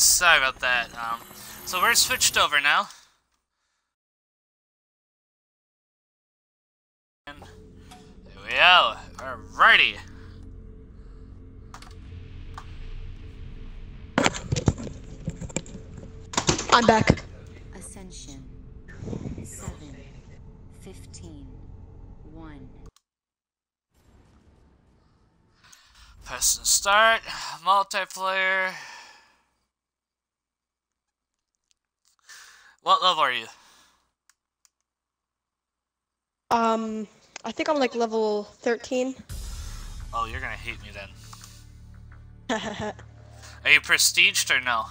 sorry about that. Um, so we're switched over now. And there we go. Alrighty. I'm back. Ascension. 7. 15. 1. Press and start. Multiplayer. What level are you? Um, I think I'm like level 13. Oh, you're gonna hate me then. Are you prestiged or no?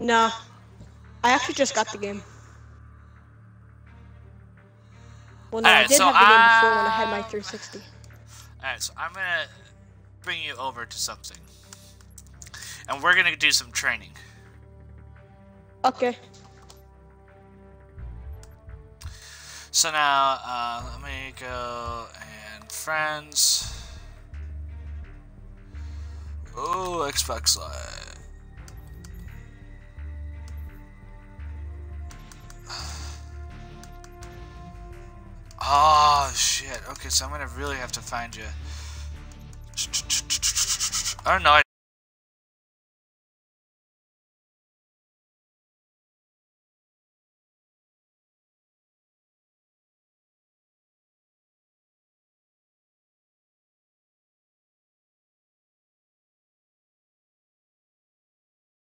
nah. I actually just got the game. Well, no, I did so have the game before when I had my 360. Alright, so I'm gonna bring you over to something. And we're gonna do some training. Okay. So now, uh, let me go and friends. Oh, Xbox Live. Oh shit. Okay, so I'm gonna really have to find you. Oh no, I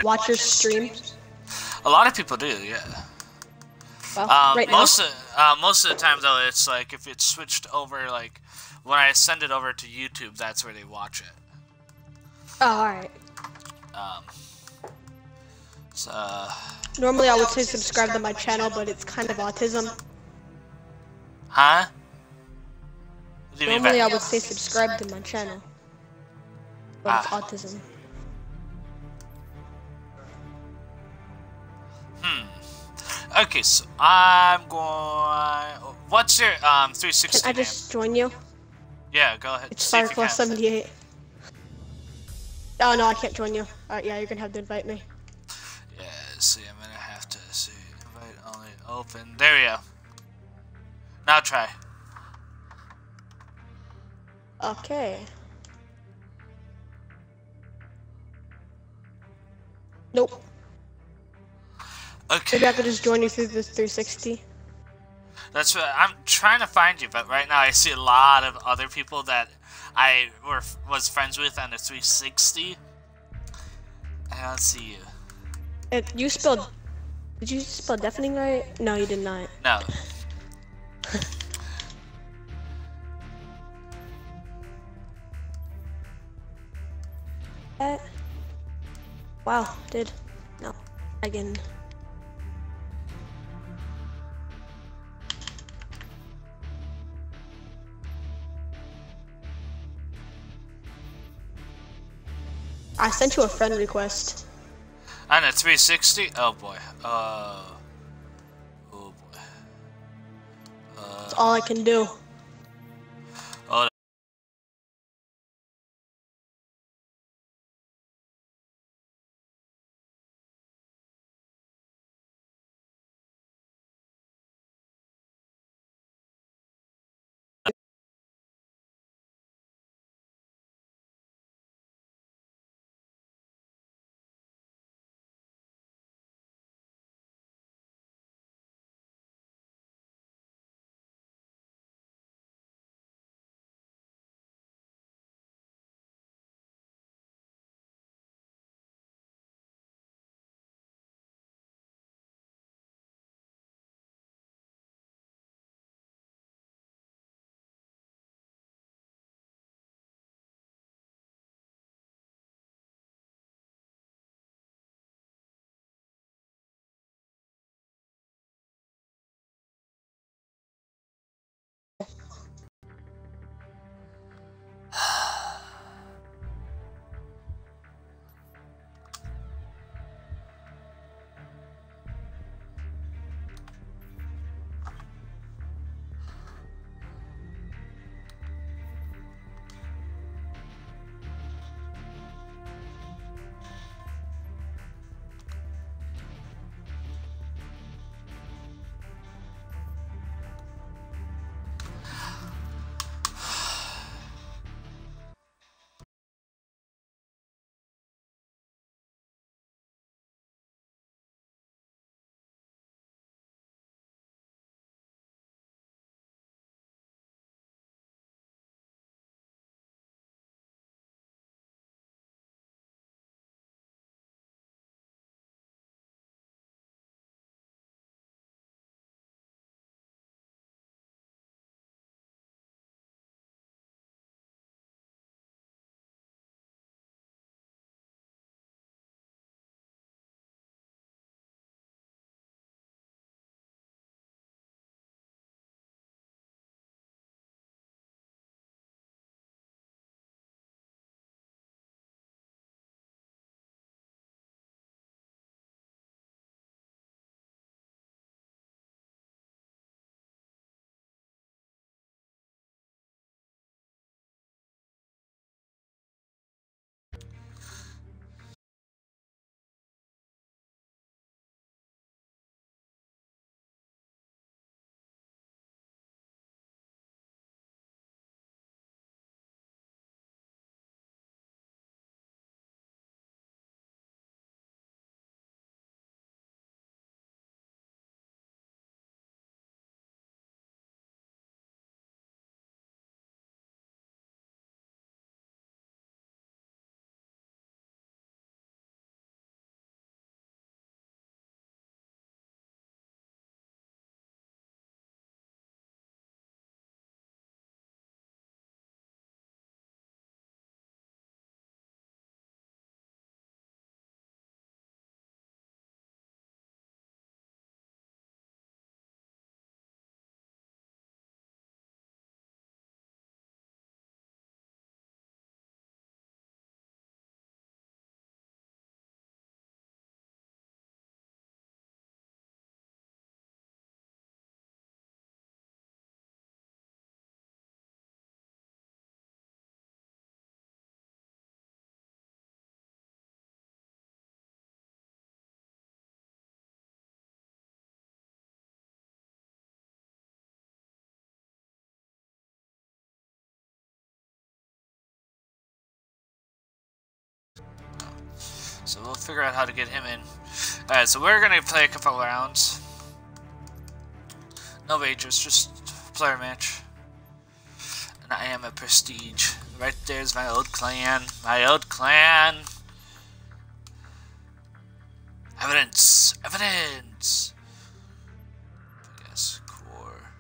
Watch your stream. a lot of people do, yeah. Well, Um, right most now. of uh, most of the time though, it's like if it's switched over, like when I send it over to YouTube, that's where they watch it. Oh, alright. Um, so, Normally I would say subscribe to my channel, but it's kind of autism. huh? What do you mean by- Normally I would say subscribe to my channel. But it's Ah. autism. Hmm. Okay, so I'm going. What's your um 360 Can I name? just join you? Yeah, go ahead. It's see if you Fireflash can. 78. Oh no, I can't join you. Alright, yeah, you're gonna have to invite me. Yeah, see, I'm gonna have to see. Invite only open. There we go. Now try. Okay. Nope. Okay. Maybe I could just join you through this 360. That's what I'm trying to find you, but right now I see a lot of other people that I were was friends with on the 360. I don't see you. It, you spelled. Did you spell deafening right? No, you did not. No. That. Eh. Wow, did. No. Again. Sent you a friend request. And a 360? Oh boy. Uh. Oh boy. That's all I can do. So we'll figure out how to get him in. Alright, so we're gonna play a couple rounds. No wagers, just player match. And I am a prestige. Right there's my old clan. My old clan. Evidence! Evidence! Yes, core.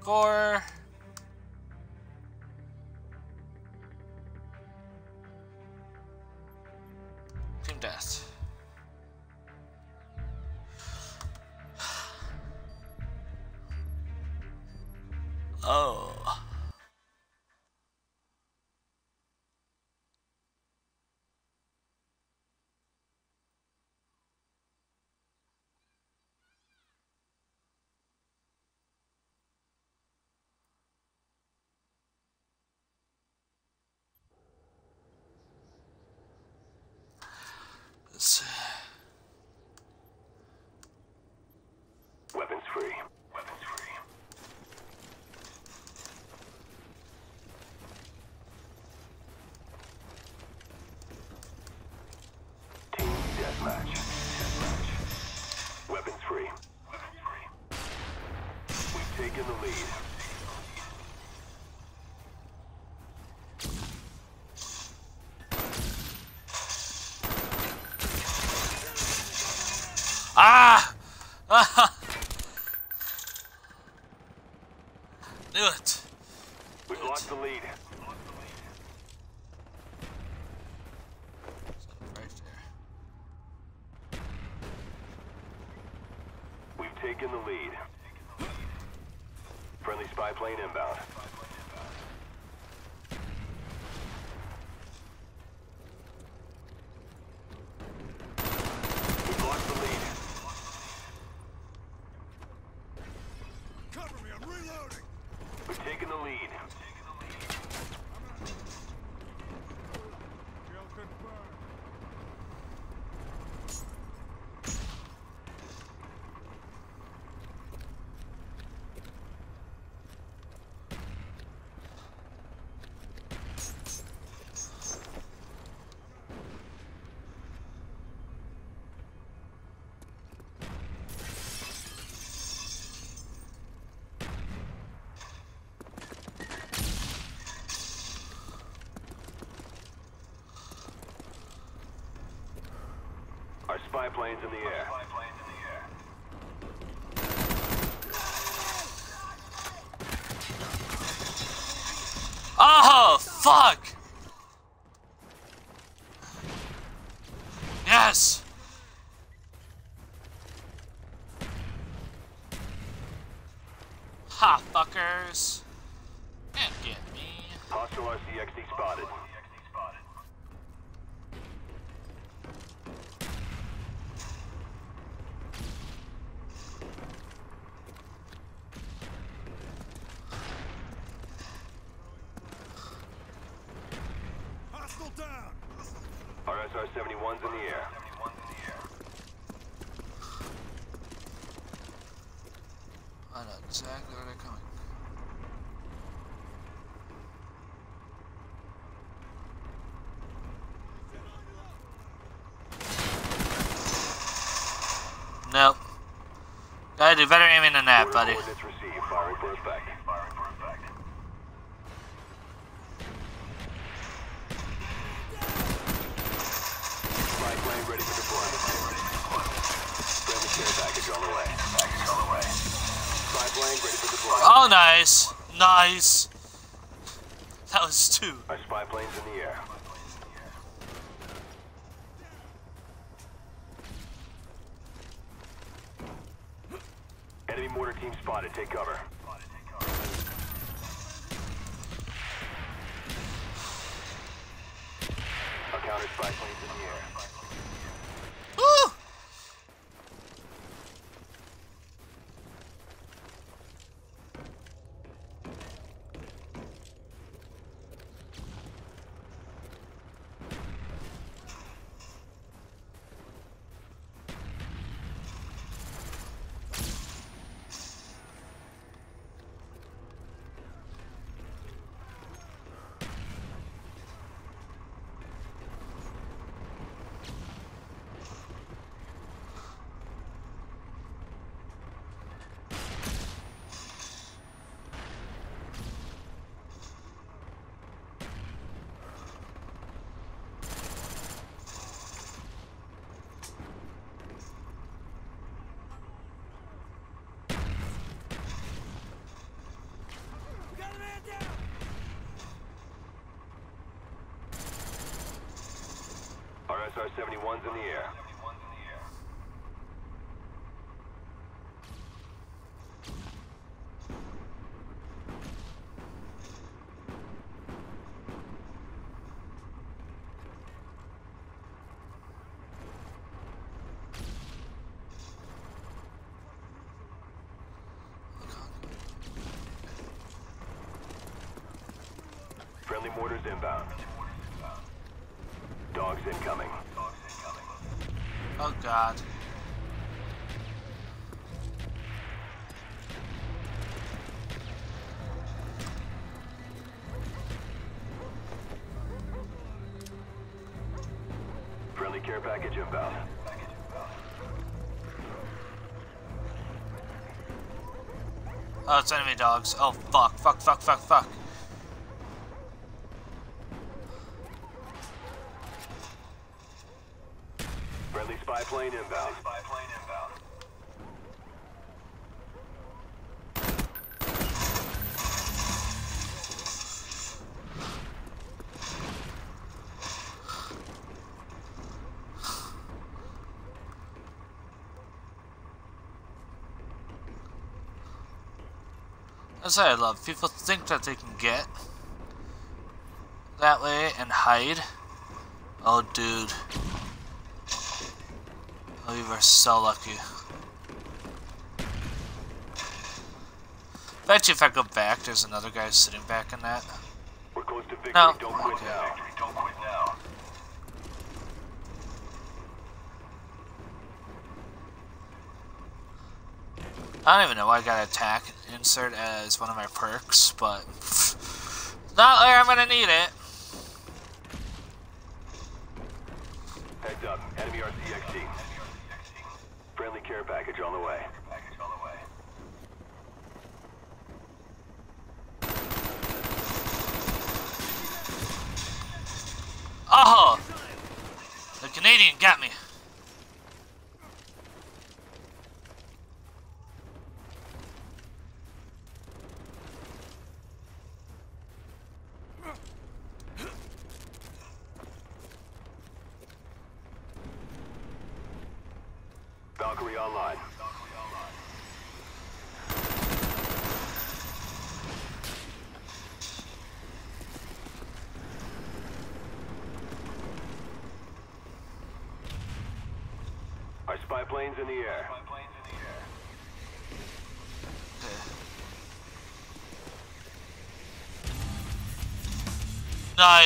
Core. Free. Weapons free. Weapons free. The lead. Ah! Ah! Knew it. We've lost the lead. Right there. We've taken the lead. Friendly spy plane inbound. We've lost the lead. Cover me, I'm reloading! We've taken the lead. Kill confirmed. Our spy plane's in the air. Oh, fuck! Yes! Ha, fuckers! And get me. Hostile RCXD spotted. Hostile down! Our SR-71's in the air. I know exactly where they're coming. Nope. Do better aiming than that, buddy. SR-71's in the air. Friendly mortars inbound. Dogs incoming. Oh god. Friendly care package inbound. Oh, it's enemy dogs. Oh fuck, fuck, fuck, fuck, fuck. Friendly spy plane inbound. That's what I love. People think that they can get that way and hide. Oh, dude. Oh, you are so lucky. Bet you if I go back, there's another guy sitting back in that. We're close to victory. No. Don't quit Okay. now. Don't quit now. I don't even know why I got attack insert as one of my perks, but not like I'm gonna need it. Heads up. Enemy RCXD. Friendly care package on the way. Oh! The Canadian got me. Valkyrie online. Our spy plane's in the air.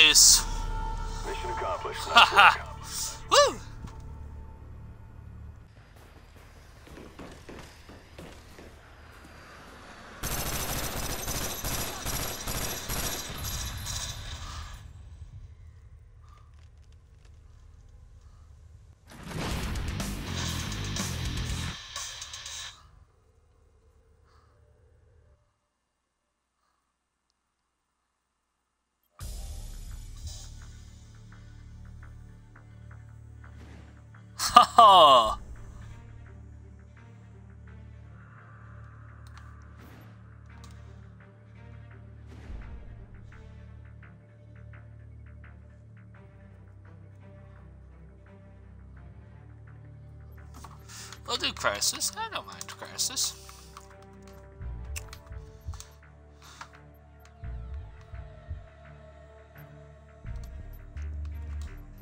Nice. Oh. We'll do Crisis. I don't mind Crisis.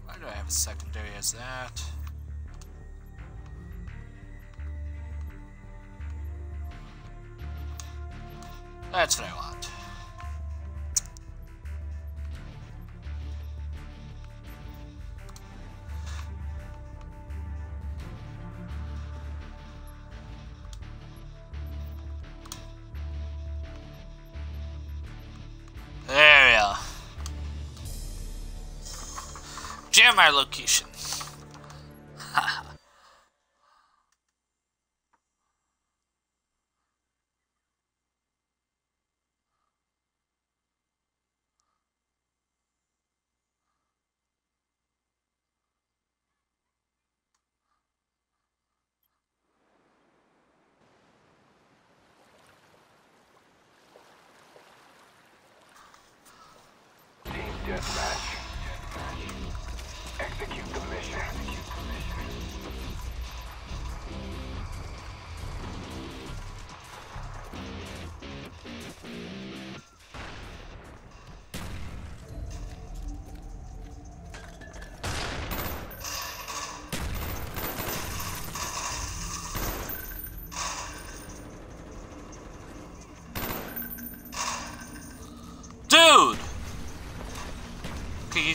Why do I have a secondary as that? That's what I want. There we go. Jam our location.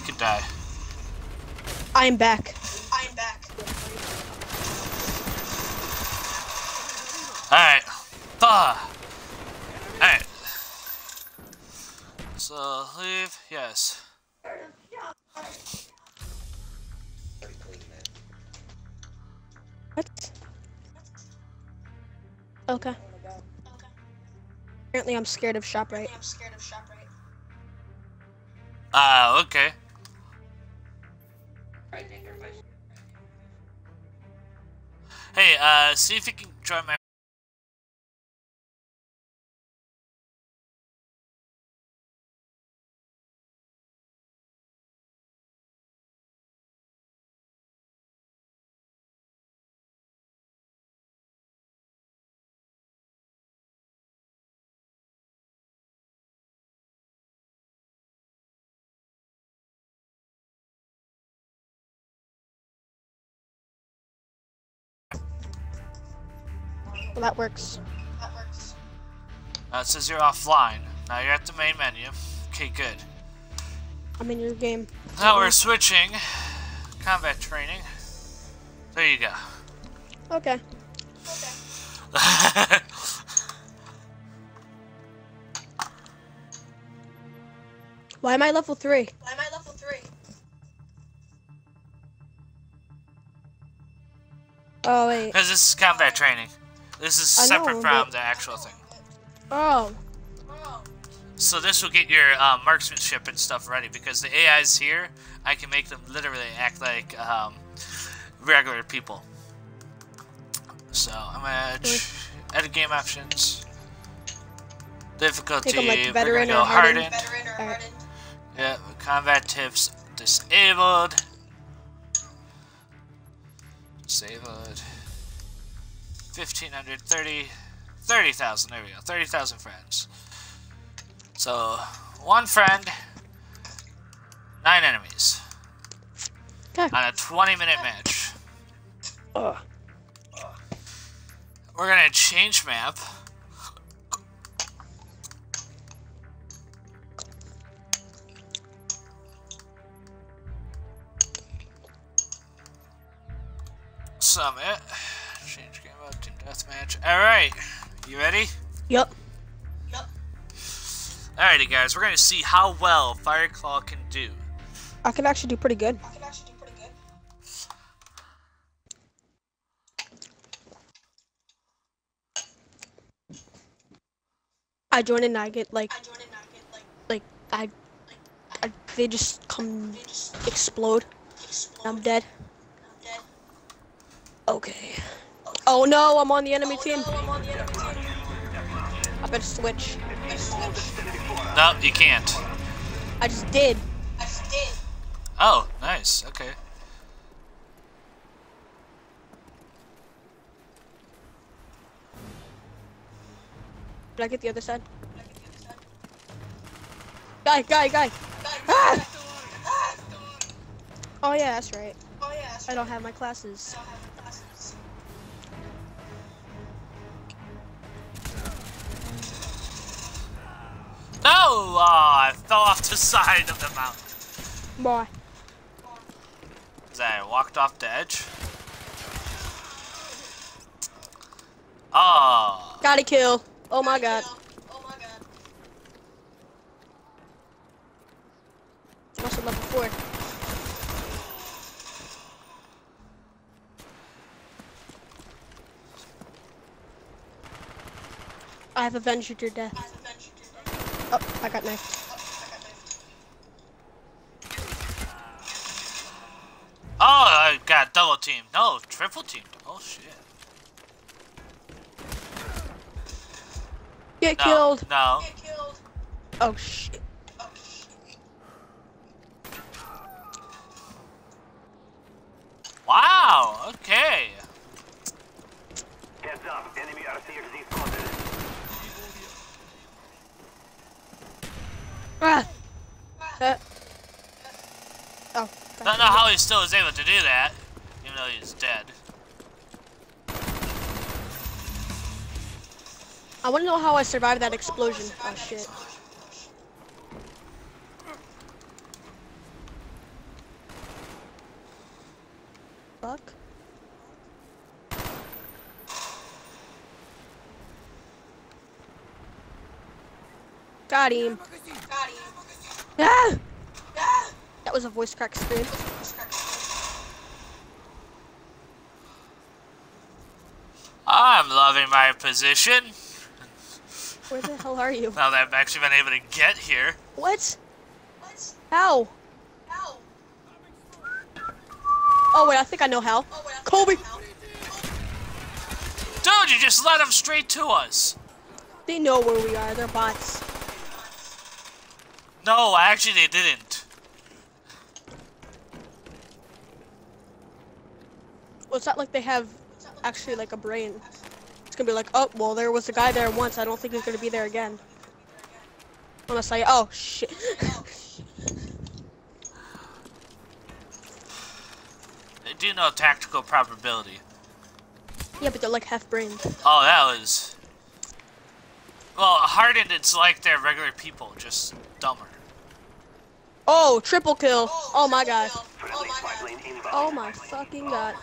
Could die. I'm back. I am back. Alright. Ah. Alright. So, leave. Yes. What? Okay. Apparently, I'm scared of ShopRite. Apparently I'm scared of ShopRite. Ah, okay. Uh, see if you can join my. Well, that works. That works. Uh, it says you're offline. Now you're at the main menu. Okay, good. I'm in your game. Now we're switching. Combat training. There you go. Okay. Okay. Why am I level three? Why am I level three? Oh wait. Because this is combat training. This is I separate know, from but- the actual thing. Oh. So this will get your uh, marksmanship and stuff ready because the AIs here, I can make them literally act like um, regular people. So I'm gonna ch- edit game options, difficulty. Like we're veteran gonna go or hardened. hardened. Yeah, combat tips disabled. Disabled. 1500, 30, 30,000. There we go. 30,000 friends. So, one friend, nine enemies. On a 20 minute match. Ugh. We're gonna change map. Summit. Deathmatch. Alright. You ready? Yep. Yup. Alrighty guys, we're gonna see how well Fireclaw can do. I can actually do pretty good. I can actually do pretty good. I join and I get like, I join and I get like I, I, they just come explode. I'm dead. Okay. Oh no, I'm on the enemy team. I better switch. No, you can't. I just did. I just did. Oh, nice. Okay. Did I get the other side? Guy, guy, guy. Ah! Oh yeah, that's right. I don't have my classes. Oh, I fell off the side of the mountain. Boy. I walked off the edge. Ah. Oh. Got a kill. Oh my god. Must have level four. I have avenged your death. Oh, I got knifed. Oh, I got double team. No, triple team. Oh shit. Get killed. No, Get killed. No. Oh shit. Wow. Okay. Heads up, enemy RCXD spotted. I don't know how he still is able to do that, even though he's dead. I want to know how I survived that explosion. Oh shit. Fuck. Got him. Ah! That was a voice crack scream. I'm loving my position. Where the hell are you? Now that I've actually been able to get here. What? How? Oh wait, I think I know how. Kobe! Dude, you just led them straight to us. They know where we are, they're bots. No, actually they didn't. Well, it's not like they have actually like a brain. It's gonna be like, oh, well, there was a guy there once. I don't think he's gonna be there again. Unless I, say, oh shit. They do know tactical probability. yeah, but they're like half brained. Oh, that was. Well, hardened, it's like they're regular people, just dumber. Oh, triple kill. Oh, oh my god. Friendly oh spy plane inbound. Oh my fucking oh god.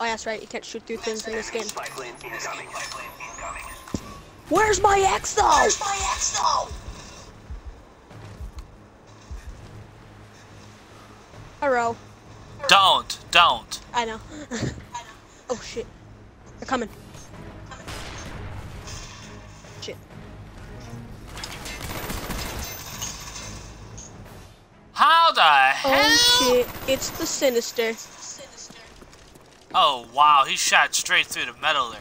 Oh, yeah, that's right. You can't shoot through things in this game. Spy plane incoming. Where's my X though? Where's my X though? Hello. Don't, don't. I know. oh shit. They're coming. How the oh, hell? Oh shit. It's the sinister. Oh, wow, he shot straight through the metal there.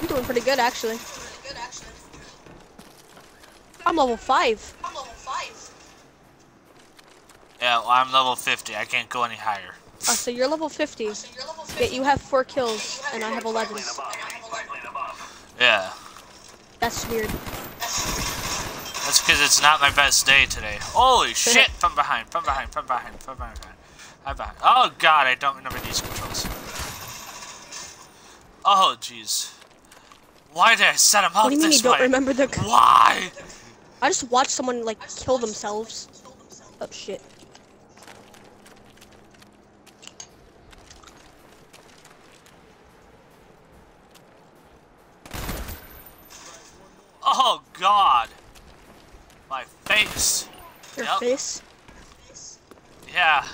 I'm doing pretty good actually. I'm level five. Yeah, well, I'm level 50. I can't go any higher. Oh, so you're level 50. Yet you have four kills and I have 11. Yeah. That's weird. That's because it's not my best day today. Holy shit! From behind, from behind, from behind, from behind. I'm behind. Oh god, I don't remember these controls. Oh jeez. Why did I set him up What do you mean this you don't way? remember the? Why? I just watched someone like kill themselves. Oh shit. Oh god. My face. Your Yep. face. Yeah.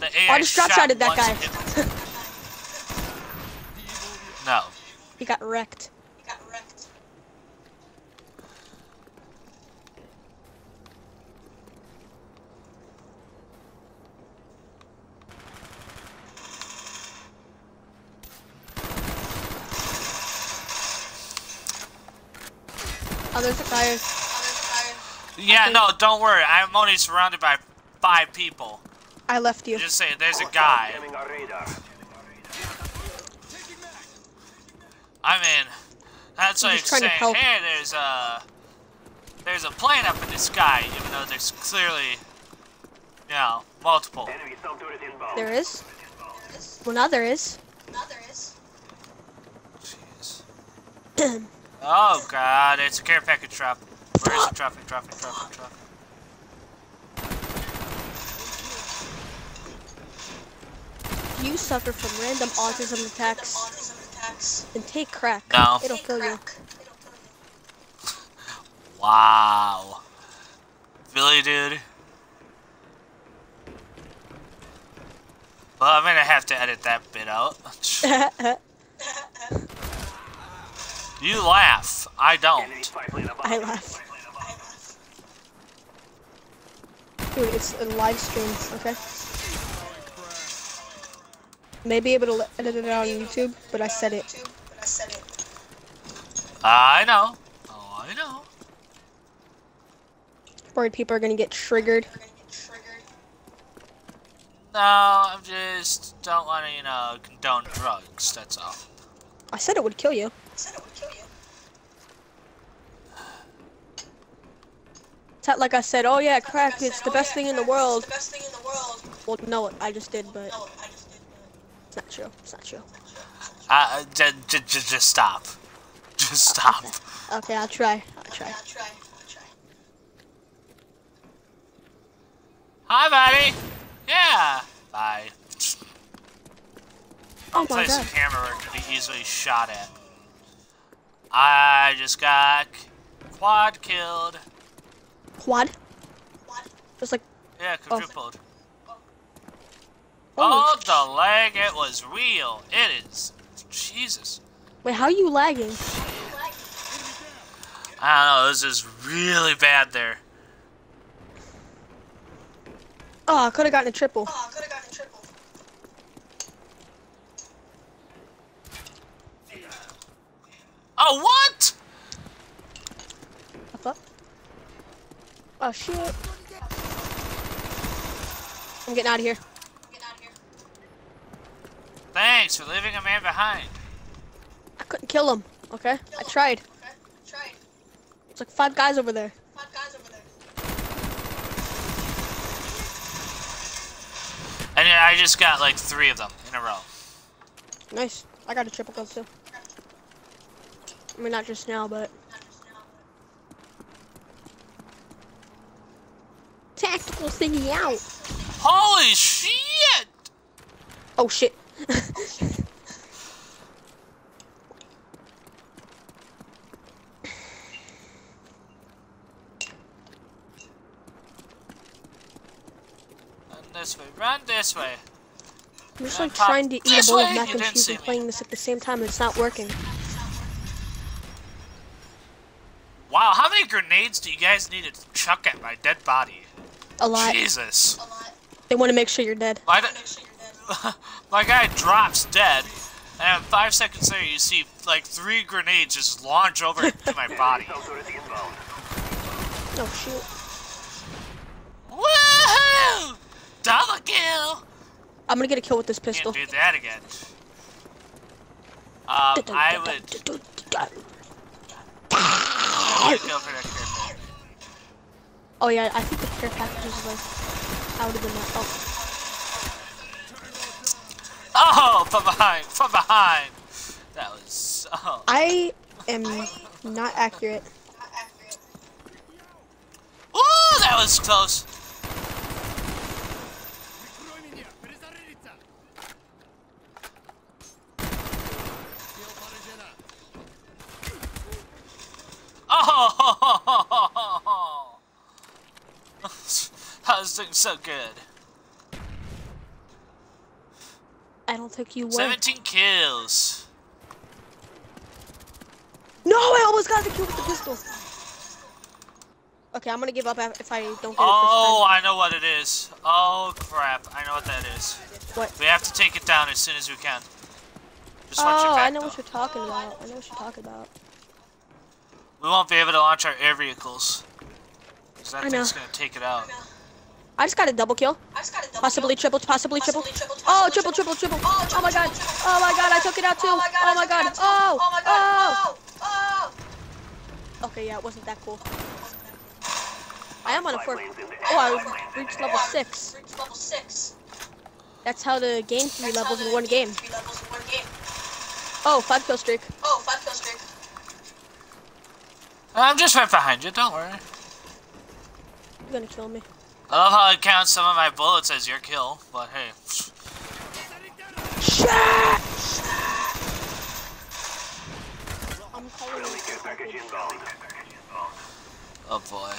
The AI I just drop shot shotted that guy. No. He got wrecked. He got wrecked. Oh, there's a guy. Yeah, no, don't worry. I'm only surrounded by five people. I left you. Just saying, there's a guy. Jamming our radar. I mean, that's I'm like just trying to saying, hey, there's a there's a plane up in the sky, even though there's clearly, you know, multiple. Enemy thumb turret inbound. There is. Well, now there is. Jeez. Oh god, it's a care package drop. Where is it dropping, dropping, dropping, dropping? You suffer from random autism attacks and take crack. No. It'll kill you. Wow. Really, dude? Well, I'm gonna have to edit that bit out. you laugh. I don't. spy plane above. I laugh. Dude, it's a live stream, okay? May be able to edit it out on YouTube, but I said it. I know. Oh, I know. Worried people are gonna get triggered. No, I'm just don't want to, you know, condone drugs. That's all. I said it would kill you. It's not like I said, oh yeah, crack, it's the best thing in the world. Well, no, I just did, but it's not true. It's not true. Uh, j- j- j- just stop. Just stop. Okay, I'll try. I'll try. Hi, buddy. Yeah. Bye. Oh my Place god. a camera where it can be easily shot at. I just got quad killed. Quad? Just like, Yeah, oh. quadrupled. holy Oh, the lag, it was real. It is. Jesus. Wait, how are you lagging? I don't know, this is really bad there. Oh, I could have gotten a triple. Oh, I could have gotten a triple. Oh, what? I thought. Oh shit. I'm getting out of here. Thanks for leaving a man behind. I couldn't kill him. Okay, I tried. It's like five guys over there. And I just got like three of them in a row. Nice. I got a triple kill too. I mean, not just now, but. Tactical thingy out. Holy shit! Oh shit. Run this way, run this way. I'm just like trying to eat a bowl of mac and cheese and playing this at the same time and it's not working. Wow, how many grenades do you guys need to chuck at my dead body? A lot. Jesus. They want to make sure you're dead. My, d- my guy drops dead, and five seconds later you see like three grenades just launch over to my body. Oh shoot. Woohoo! Double kill! I'm gonna get a kill with this pistol. Can't do that again. Um, I would I would go for that character. Oh yeah, I think the care package is like out of the map. Oh. Oh, from behind, from behind. That was. Oh. I am not accurate. Oh, that was close. Oh! I was doing so good. I don't think you were. 17 kills. No, I almost got the kill with the pistol. Okay, I'm gonna give up if I don't get it Oh, I know what it is. Oh crap, I know what that is. What? We have to take it down as soon as we can. Just watch your Oh, back, I know though. what you're talking about. I know what you're talking about. We won't be able to launch our air vehicles. 'Cause that I thing's know. gonna take it out. I just got a double kill. I've possibly triple, possibly triple. Oh, triple, triple, triple. Oh, oh my god. Oh my god, I took it out too. Oh, oh, oh my god. Oh, oh. Oh. Okay, yeah, it wasn't that cool. I am on a four. Oh, I reached level six. That's how to gain three levels in one game. Oh, five kill streak. Oh, five kill streak. I'm just right behind you, don't worry. You're gonna kill me. I love how it counts some of my bullets as your kill, but hey. Shit! I'm calling it. Oh boy.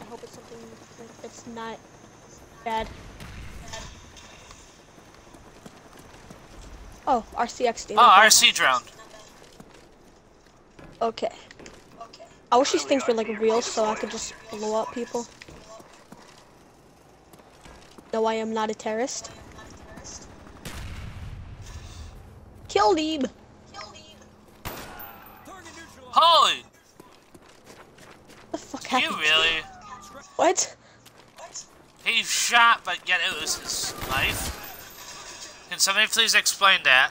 I hope it's something like it's not bad. Oh, RCX data. Oh, RC drone. Okay. I wish these things were like real so I could just blow up people. No, I am not a terrorist. Killed him! Holy! What the fuck You really? What? He shot, but yet it was his life? Can somebody please explain that?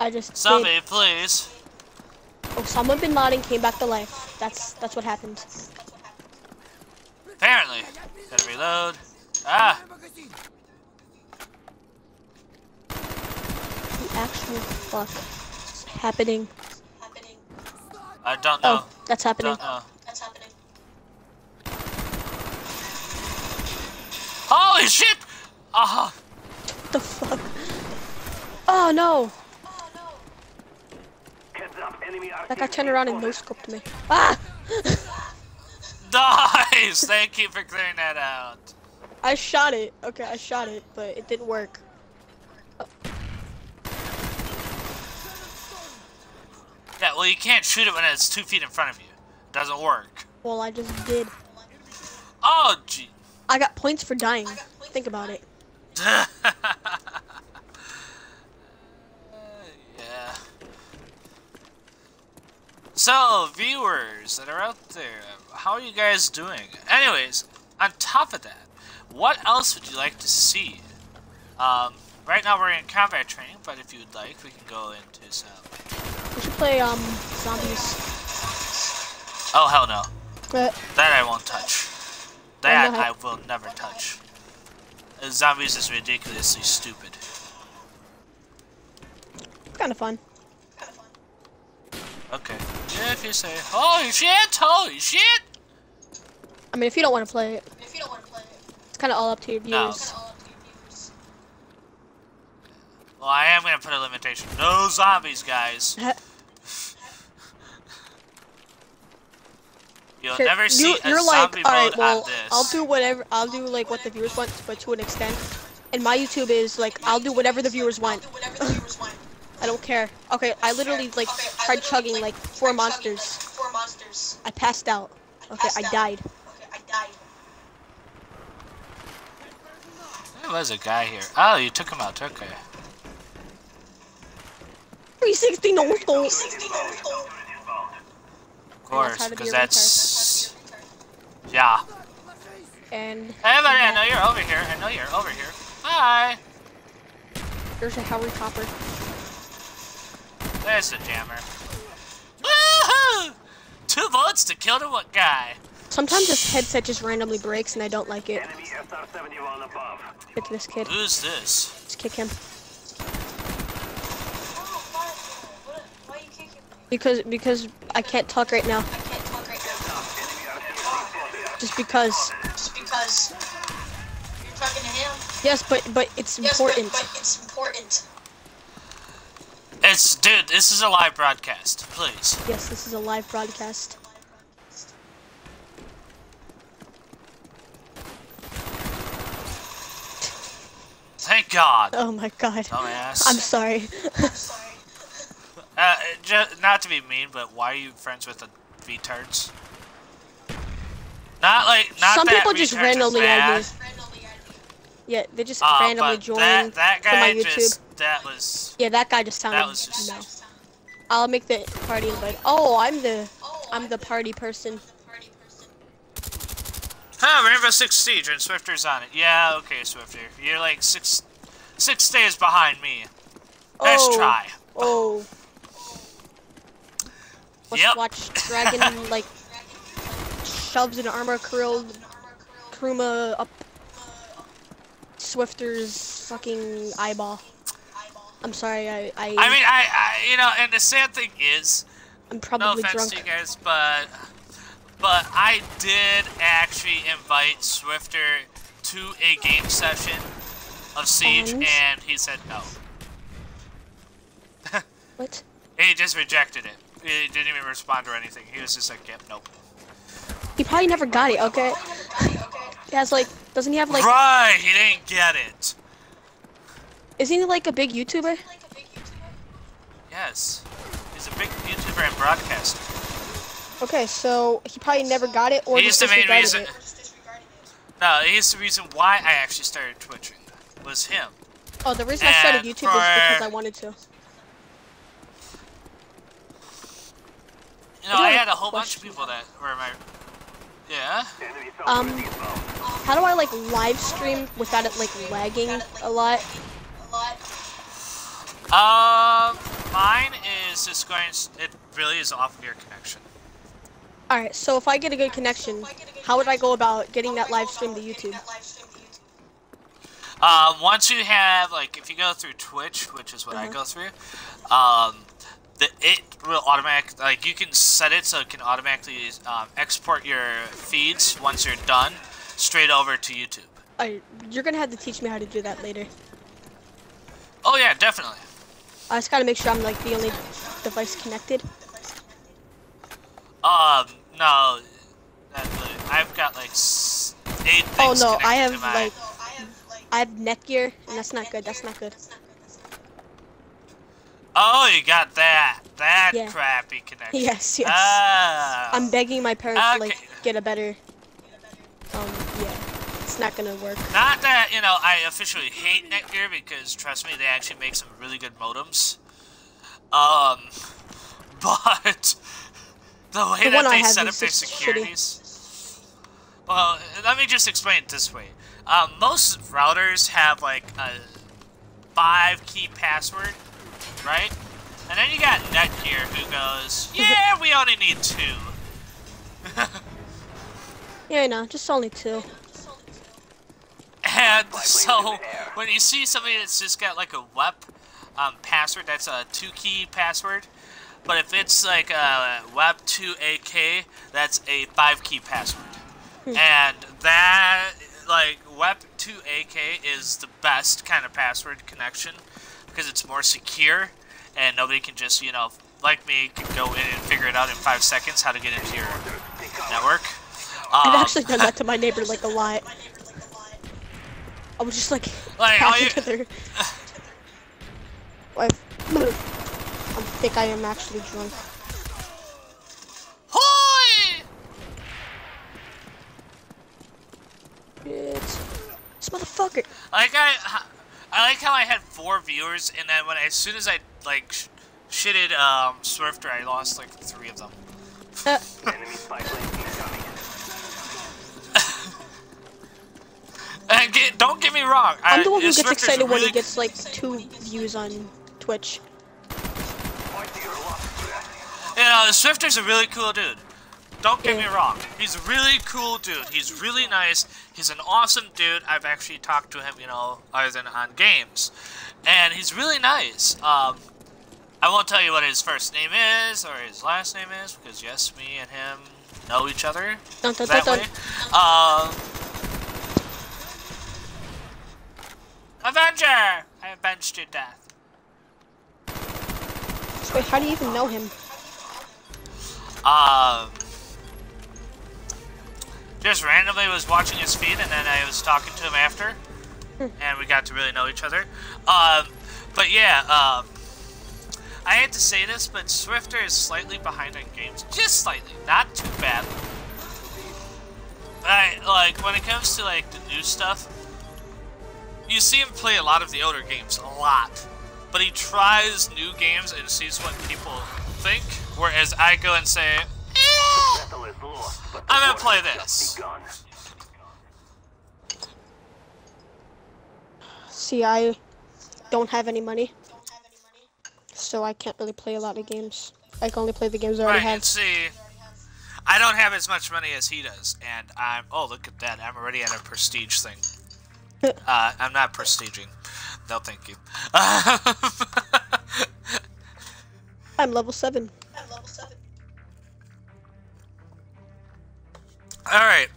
I just did. Somebody, please. Oh, Osama bin Laden came back to life. That's that's what happened. Apparently. Gotta reload. Ah! The actual fuck happening? I don't oh, know. Oh, that's happening. Don't know. That's happening. Holy shit! Ah. Uh -huh. The fuck? Oh no! That guy turned around and no scoped me. Ah! nice! Thank you for clearing that out. I shot it. Okay, I shot it, but it didn't work. Yeah, well, you can't shoot it when it's two feet in front of you. It Doesn't work. Well, I just did. Oh, gee. I got points for dying. Think about it. yeah. So, viewers that are out there, how are you guys doing? Anyways, on top of that, what else would you like to see? Um, right now we're in combat training, but if you'd like, we can go into some. We should play um zombies. Oh hell no, But that I won't touch. That know I will never touch. Uh, Zombies is ridiculously stupid. kind of fun. Okay. Yeah, if you say. Holy shit! Holy shit! I mean, if you don't want to play it, If you don't want to play it, it's kind of all up to your views. No. viewers. it's all up to your viewers. Well, I am gonna put a limitation. No zombies, guys. You'll Sure, never see you, a you're like, zombie all right, mode well, on this. I'll do whatever. I'll do like what the viewers want, but to an extent. And my YouTube is like, I'll do whatever the viewers want. Whatever the viewers want. I don't care. Okay, I literally like Okay, tried literally, chugging like, like tried four chugging, monsters. like, Four monsters. I passed out. Okay, passed I out. died. Okay, I died. Was a guy here. Oh, you took him out. Okay. 360 no stole. Of course, how to be because a that's. Yeah. And Hey, buddy, I know you're over here. I know you're over here. Hi. there's a Harry Copper. There's the jammer. Woohoo! Two votes to kill the what guy. Sometimes this headset just randomly breaks and I don't like it. Enemy SR-71 above. Hit this kid. Who's this? Just kick him. Oh, why, what, why are you? Because because I can't talk right now. I can't talk right now. Just because. Just because you're talking to him. Yes, but but it's Yes, but, important. but it's important. It's dude. This is a live broadcast. Please. Yes, this is a live broadcast. Thank God. Oh my god. Dumbass. I'm sorry. Uh, just, not to be mean, but why are you friends with the retards? Not like not Some people just randomly add me. Randomly added me. Yeah, they just Uh, randomly but join that that for my YouTube. just that was Yeah, that guy just sounded that was just- no. I'll make the party invite. Oh, I'm the I'm the party person. the party person. Huh, Rainbow Six Siege and Swifter's on it. Yeah, okay, Swifter. You're like six six days behind me. Nice Oh. try. Oh. Let's Yep. watch Dragon like shoves an armor curled An armor curl. Kruma up Swifter's fucking eyeball. Eyeball. I'm sorry, I, I, I mean, I, I you know, and the sad thing is, I'm probably no offense drunk. to you guys, but but I did actually invite Swifter to a game session of Siege, And? and he said no. What? He just rejected it. He didn't even respond or anything. He was just like, yep, nope. He probably never got it, okay? Okay. He has like, doesn't he have like, right, he didn't get it. isn't he like a big YouTuber? Like a big YouTuber. Yes. He's a big YouTuber and broadcaster. Okay, so he probably never got it or He's just the main disregarded reason- it. Or just disregarding. No, he's the reason why I actually started twitching. Was him. Oh, the reason I started And YouTube was because I wanted to. You know, I I had a whole bunch of people that were my. Yeah. Um, how do I like live stream without it like lagging a lot? A lot. Um, mine is just going. It really is off of your connection. All right, so if I get a good connection, how would I go about getting that live stream to YouTube? That live stream to YouTube. Um, once you have like, if you go through Twitch, which is what I Uh-huh. go through, um, the it will automatic like you can set it so it can automatically um, export your feeds once you're done straight over to YouTube. I, you're gonna have to teach me how to do that later. Oh yeah, definitely. I just gotta make sure I'm like the only device connected. Um, no. I've got like eight things Oh no, I have my- like I have Netgear, and that's not good. That's not good. Oh, you got that. That Yeah. crappy connection. Yes, yes. Ah. I'm begging my parents to like get a better. Um, yeah, it's not gonna work. Not that, you know, I officially hate Netgear because, trust me, they actually make some really good modems. Um, but the way The that one I they set up their just shitty. securities. Well, let me just explain it this way. Um, most routers have like a five key password, right? And then you got Netgear who goes, yeah, we only need two. Yeah, no, just only two. And so, when you see somebody that's just got like a WEP um, password, that's a two-key password. But if it's like a WEP2AK, that's a five-key password. And that, like, Web2AK is the best kind of password connection because it's more secure and nobody can just, you know, like me, can go in and figure it out in five seconds how to get into your network. I've Um, actually done that to my neighbor like a lot. I was just like, Like, all you- their wife. I think I am actually drunk. Hoi! It's this motherfucker. I Like I, I like how I had four viewers, and then when as soon as I like sh- shitted um, Swifter, I lost like three of them. Uh, Enemy spy plane incoming. And get, don't get me wrong, I'm I, the one who gets Swifter's excited when he gets like two views on Twitch. Point to your lost. You know, Swifter's a really cool dude. Don't get me wrong, he's a really cool dude. He's really nice. He's an awesome dude. I've actually talked to him, you know, other than on games, and he's really nice. Um, I won't tell you what his first name is or his last name is because yes, me and him know each other. Dun, dun, that dun, way. Um, Avenger! I avenged your death. Wait, how do you even know him? Um, just randomly was watching his feed, and then I was talking to him after, and we got to really know each other. Um, but yeah, um, I hate to say this, but Swifter is slightly behind on games, just slightly, not too bad. I like when it comes to like the new stuff. You see him play a lot of the older games, a lot, but he tries new games and sees what people think. Whereas I go and say, eh, lost, I'm gonna play this. See, I don't have any money, so I can't really play a lot of games. I can only play the games I already right? have. And see, I don't have as much money as he does, and I'm. Oh, look at that! I'm already at a prestige thing. Uh, I'm not prestiging. No, thank you. I'm level seven. All right.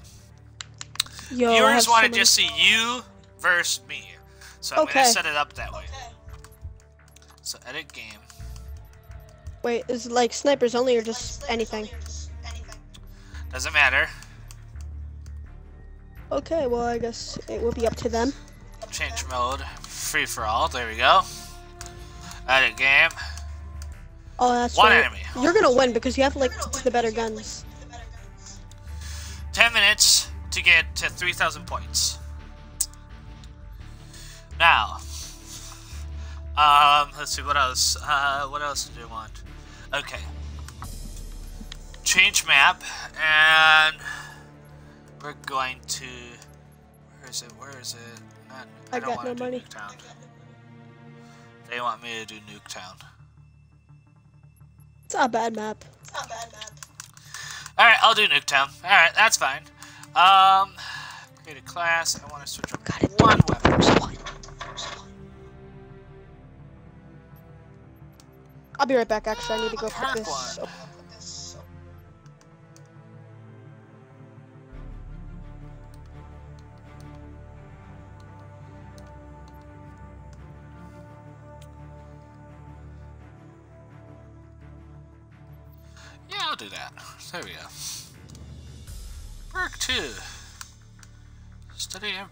Yo, I have Viewers want to just see you versus me, so I'm Okay. gonna set it up that way. So edit game. Wait, is it like snipers only or just anything? Doesn't matter. Okay, well I guess it will be up to them. Change mode. Free for all. There we go. Edit game. Oh, that's One right. enemy. You're gonna win because you have like the better guns. 10 minutes to get to 3,000 points. Now, um, let's see what else. Uh, what else do you want? Okay. Change map, and we're going to. Where is it? Where is it? Not, I, I don't got no money. Nuketown. They want me to do Nuketown. It's not a bad map. It's not a bad map. Alright, I'll do Nuketown. Alright, that's fine. Um, create a class. I want to switch over Got to it. one weapon. I'll be right back. Actually, I need to go put Perk this.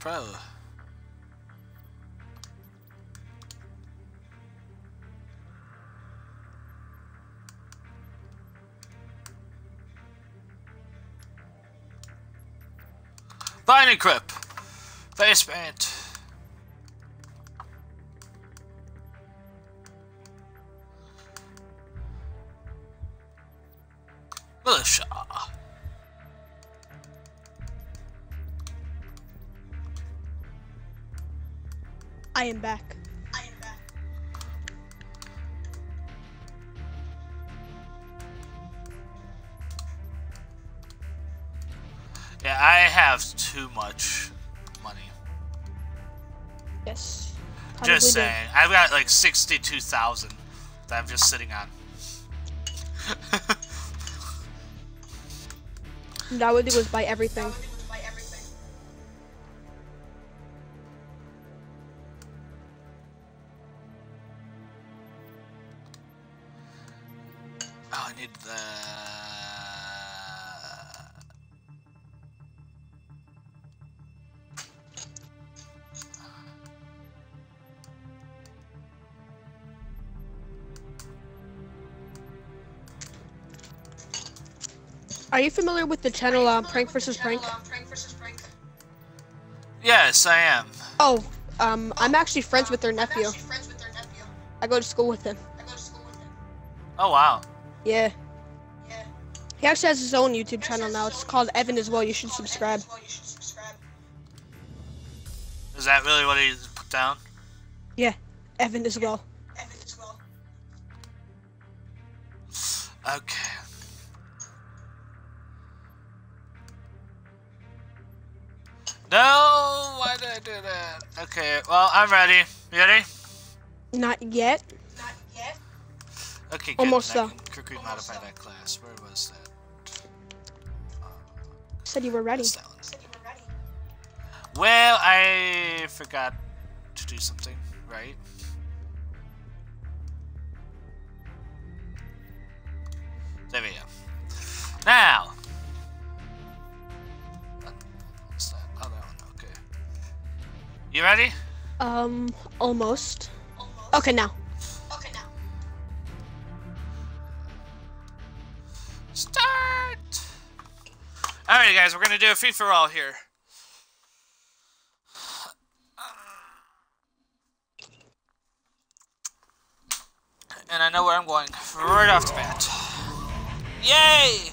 Pro. Binding grip. Face paint. I am back. I am back. Yeah, I have too much money. Yes. Just saying. I've got like 62,000 that I'm just sitting on. That would do was buy everything. It was by everything. With the channel Prank vs Prank? Um, Prank versus Prank. Yes, I am. Oh, um, I'm actually friends with their nephew. friends with their nephew. I go to school with him. I go to school with him. Oh, wow. Yeah. Yeah. He actually has his own YouTube channel now. It's called Evan as well. You should subscribe. Well, you should subscribe. Is that really what he put down? Yeah, Evan as well. Well, I'm ready. You ready? Not yet. Not yet. Okay, good. Almost though. can quickly modify that class. Where was that? Said you were ready. That's that one. Said you were ready. Well, I forgot to do something, right? There we go. Now. What's that? Oh, that one. Okay. You ready? Um, almost. Almost. Okay, now. Okay, now. Start! Alright, guys, we're gonna do a free for all here. And I know where I'm going right off the bat. Yay!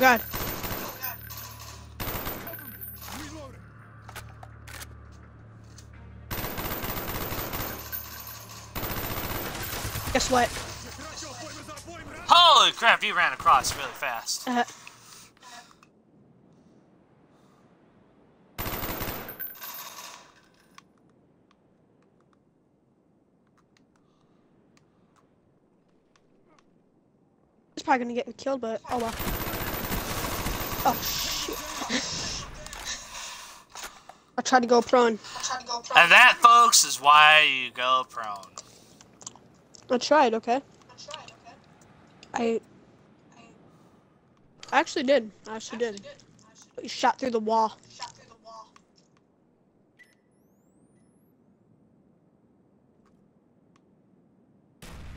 god. Guess what? Holy crap, you ran across really fast. Uh -huh. probably gonna get me killed, but oh well. Oh shit. I tried to go prone. To go pro. And that, folks, is why you go prone. I tried, okay? I tried, okay? I I actually did. I actually did. Did. I should But you shot through the wall. shot through the wall.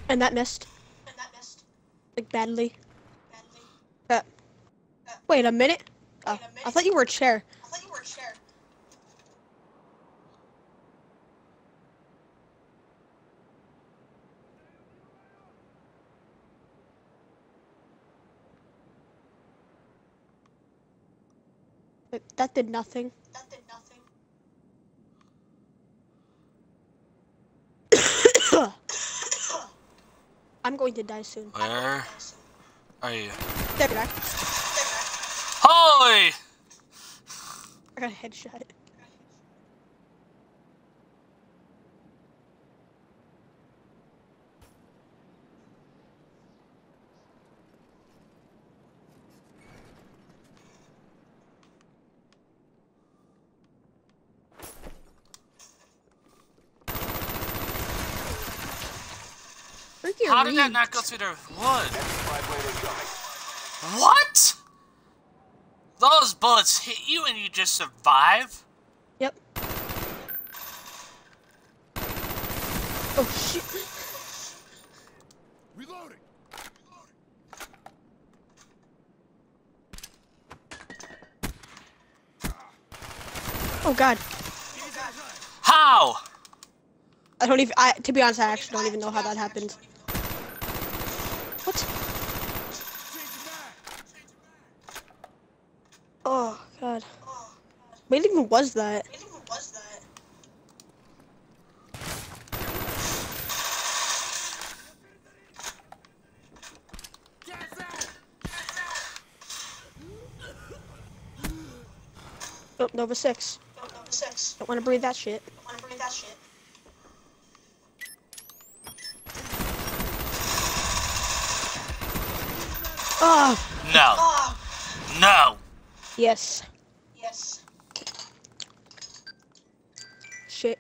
And that missed. And that missed Like badly. badly. Wait a minute. Oh, Wait a I minute. thought you were a chair. I thought you were a chair. But that did nothing. That did nothing. I'm going to die soon. Where are you? There you are. Molly! I got a headshot. How did that not go through the wood? What? Those bullets hit you and you just survive? Yep. Oh shit. Reloading. Oh god. How? I don't even. I to be honest, I actually don't even know how that happened. What? Oh god. What even was that? Oh, Nova Six. Don't want to breathe that shit. Don't want to breathe that shit. Oh, No. No. yes. Shit.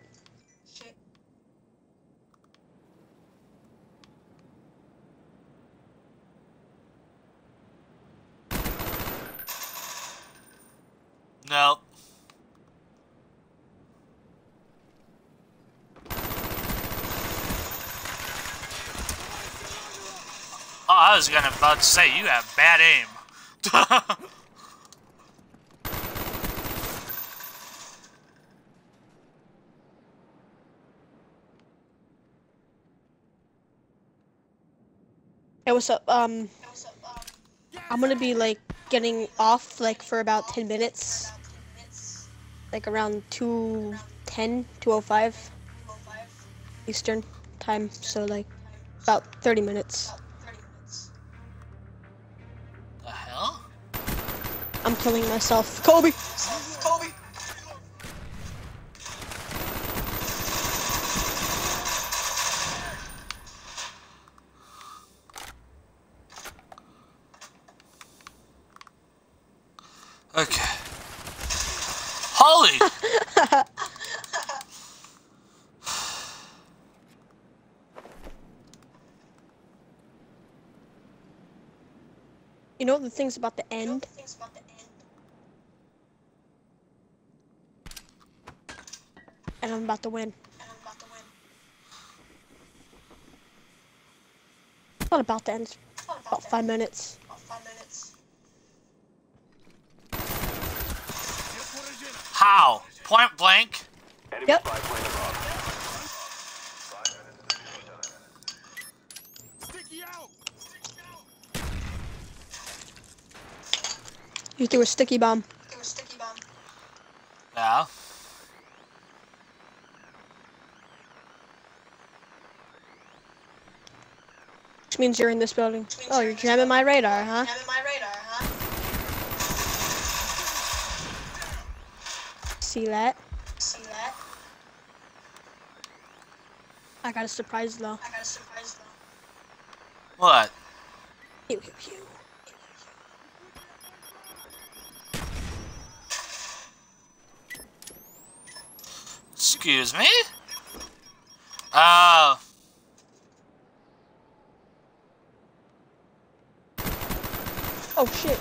No. Oh, I was gonna about to say you have bad aim. Hey, what's up? Um, I'm gonna be like getting off like for about 10 minutes. Like around 210, 205 Eastern time. So like about 30 minutes. I'm killing myself. Kobe! Kobe! Okay. Holly! You know the things about the end? And I'm about to win. It's not about to end. About five minutes. How? Point blank? Enemy Yep. spy plane above. Sticky out. You threw a sticky bomb. Yeah. Means you're in this building. Oh, you're jamming my radar, huh? See that? See that? I got a surprise though. I got a surprise though. What? Pew, pew, pew. Excuse me? Oh. Oh shit.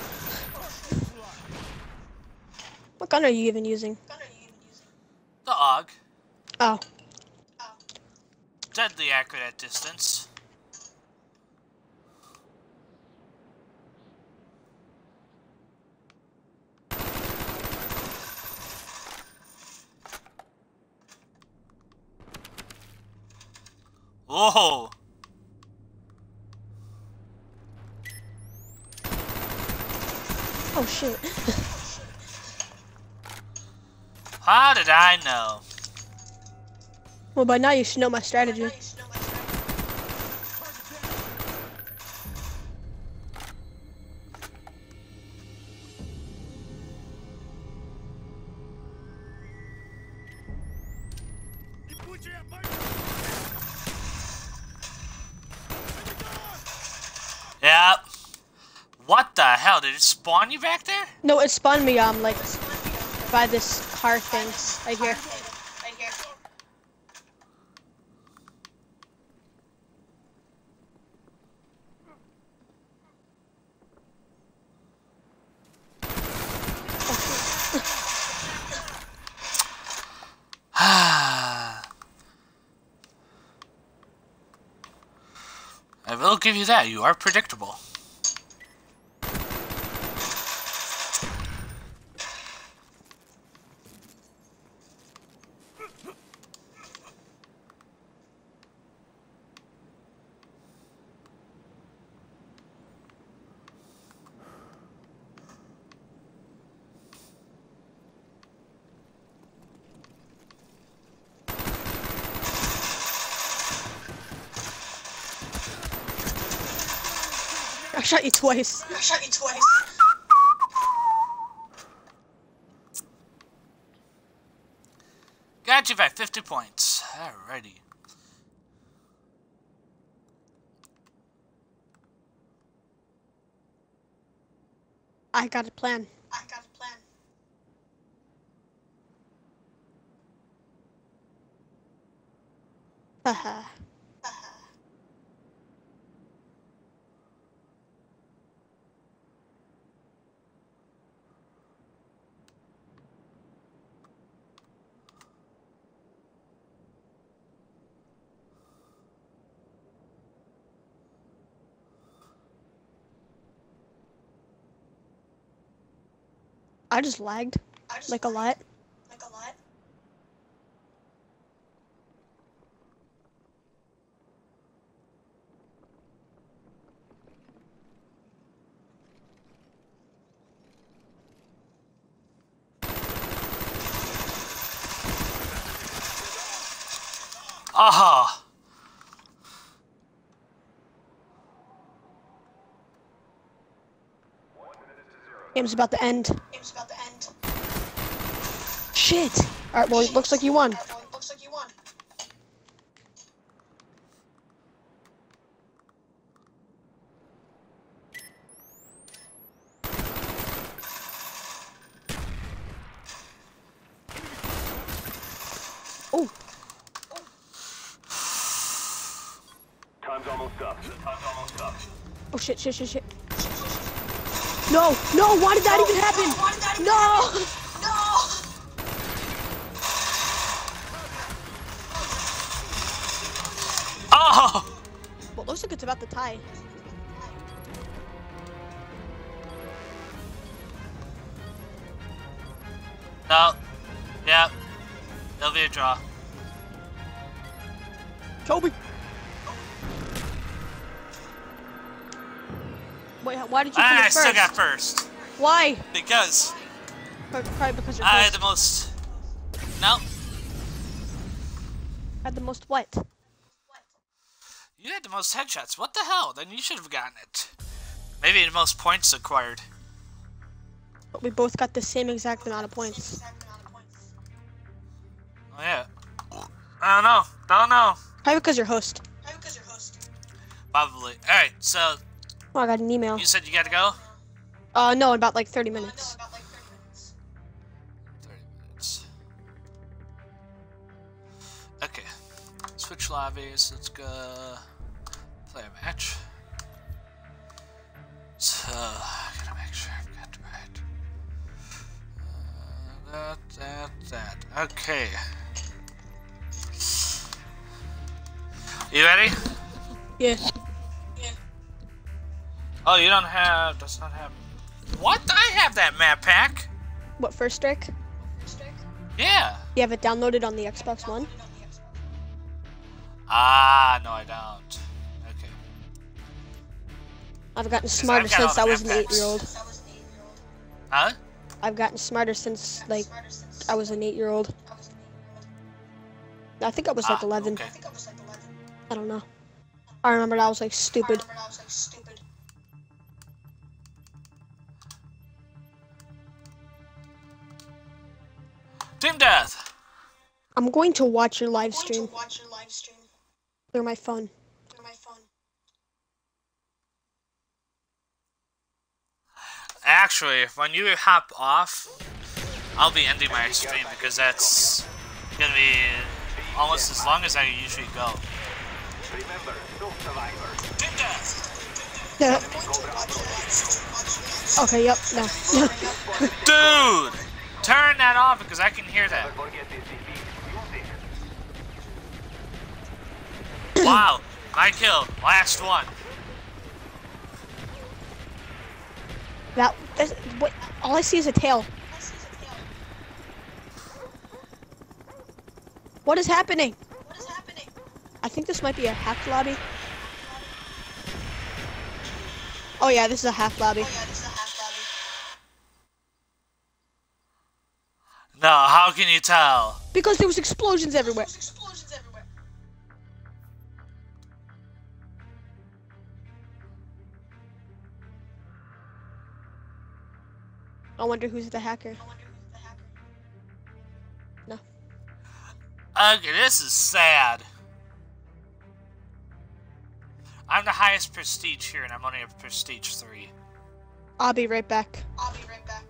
What gun are you even using? the AUG. Oh, Deadly accurate at distance. Whoa! oh shit. How did I know? well, by now you should know my strategy. You put your bike. Yep. What the hell? Did it spawn you back there? No, it spawned me um like by this car thing right here. Right here. I will give you that. You are predictable. Shot you twice. I shot you twice. Got you by 50 points. Alrighty. I got a plan. I got a plan. Haha. I just lagged I just like a lot. like a lot. Aha! Game's about to end. Game's about to end. Shit. All right. Well, it looks like you won. It looks like you won. Oh, Time's almost up. Time's almost up. oh shit, shit, shit, shit. No, no. Why did that even happen? No. No! Oh! Well, looks like it's about to tie. No. Yep. It'll be a draw. Toby. Wait, why did you I first? still got first. Why? Because Probably because you're I had the most. No. Had the most what? You had the most headshots. What the hell? Then you should have gotten it. Maybe the most points acquired. But we both got the same exact amount of points. Exact amount of points. Oh, yeah. I don't know. I don't know. Probably because you're host. Probably because you're host. Probably. Alright, so Oh, I got an email. you said you gotta go? Uh, no, in about like 30 I know minutes. about like 30 minutes. 30 minutes. Okay. Switch lobbies. Let's go play a match. So, I gotta make sure I've got the right. Uh, that, that, that. Okay. You ready? Yeah. Oh, you don't have. Does not have. What? I have that map pack. What, first strike? Strike. Yeah. You have it downloaded on the Xbox One? Put it on the Xbox. Ah, no, I don't. Okay. I've gotten smarter got since I was an eight-year-old. That was an eight-year-old. Huh? I've gotten smarter since, like, I was an eight-year-old. I was an eight-year-old. I think I was like Ah, 11. okay. I think I was like 11. I don't know. I remember I was like stupid. I Team Death. I'm going to watch your live I'm going stream to watch your live stream through my phone. through my phone. Actually, when you hop off, I'll be ending my stream because that's gonna be almost as long as I usually go. Remember, no survivor. Team Death. Yeah. Watch your live stream. Watch your live stream. Okay, yep, no. Dude, Turn that off because I can hear that. wow, my kill, last one. That, that's, what, all I see is a tail. What is happening? What is happening? I think this might be a half lobby. Oh yeah, this is a half lobby. Oh, yeah, No, how can you tell? Because there was explosions everywhere. There's explosions everywhere. I wonder who's the hacker. Who's the hacker. No. Okay, this is sad. I'm the highest prestige here, and I'm only a prestige 3. I'll be right back. I'll be right back.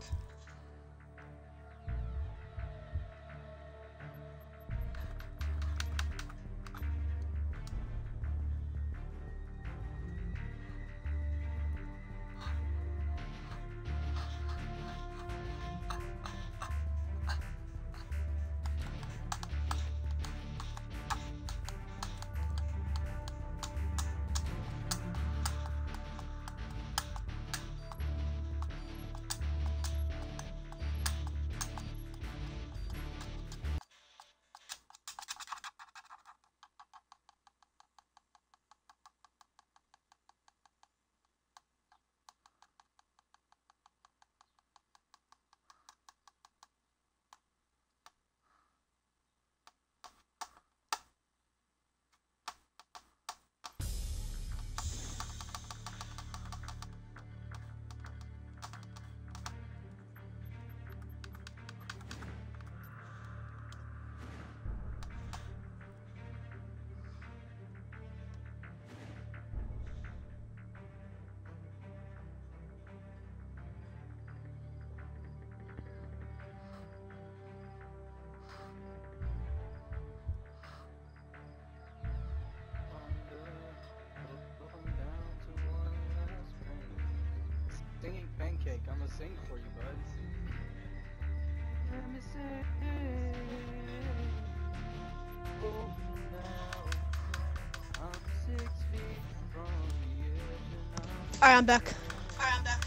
I'm back. Alright, I'm back.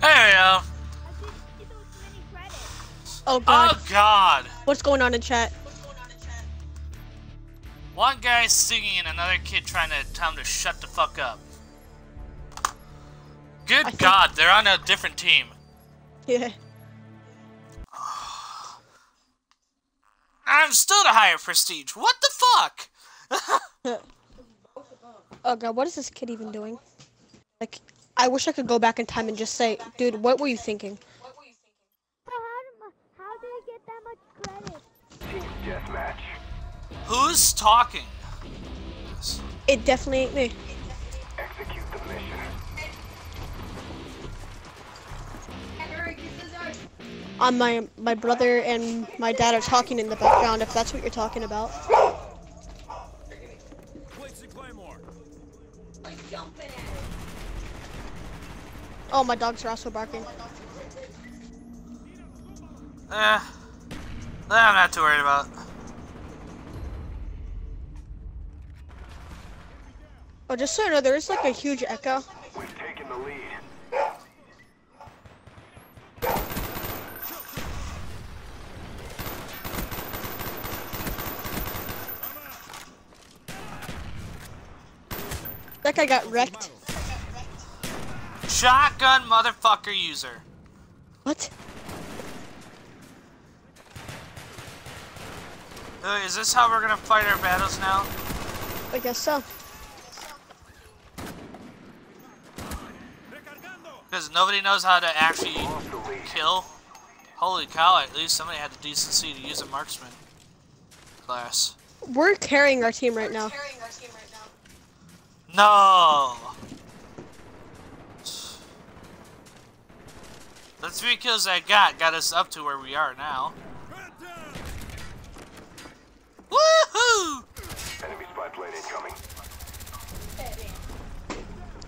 There we go. Oh god. Oh god. What's going on in chat? What's going on in chat? One guy's singing and another kid trying to tell him to shut the fuck up. Good I think- god, they're on a different team. Yeah. I'm still the higher prestige. What the fuck? Oh god, what is this kid even doing? Like, I wish I could go back in time and just say, dude, what were you thinking? What were you thinking? How, how did he get that much credit? Team deathmatch. Who's talking? It definitely ain't me. Execute the mission. Um, my my brother and my dad are talking in the background. If that's what you're talking about. Oh, my dogs are also barking. Eh, that I'm not too worried about. Oh, just so you know, there is like a huge echo. We've taken the lead. That guy got wrecked. Shotgun motherfucker user. What? Uh, is this how we're gonna fight our battles now? I guess so. Because nobody knows how to actually Lost the lead. kill. Holy cow, at least somebody had the decency to use a marksman class. We're carrying our team right now. Carrying our team right now. No! The three kills I got got us up to where we are now. Red down. Woohoo! Enemy spy plane incoming.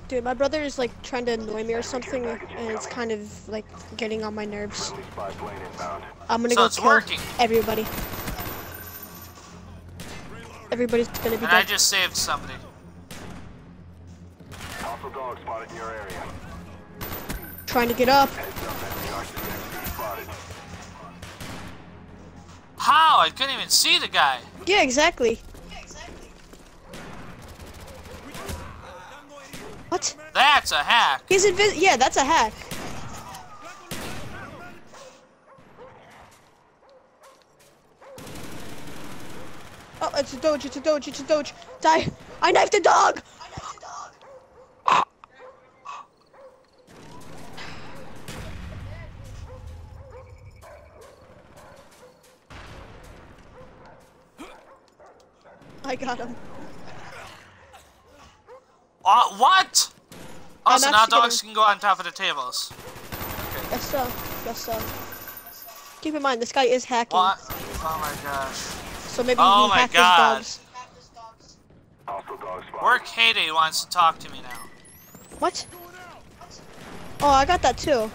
Dude, my brother is like trying to annoy me or something, and it's kind of like getting on my nerves. Friendly spy plane inbound. I'm gonna So go it's kill working. everybody. Everybody's gonna be And I just saved somebody. Hostile dog spotted in your area. Trying to get up. How? I couldn't even see the guy. Yeah, exactly. What? That's a hack. He's invis- Yeah, that's a hack. Oh, it's a doge, it's a doge, it's a doge. Die! I knifed a dog! I got him. Uh, what? I'm Also, now actually gonna- dogs can go on top of the tables. Guess so. Guess so. Keep in mind, this guy is hacking. What? Oh my gosh. So maybe Oh he my hacked God. his dogs. Hostile dog. Work Heyday wants to talk to me now. What? Oh, I got that too.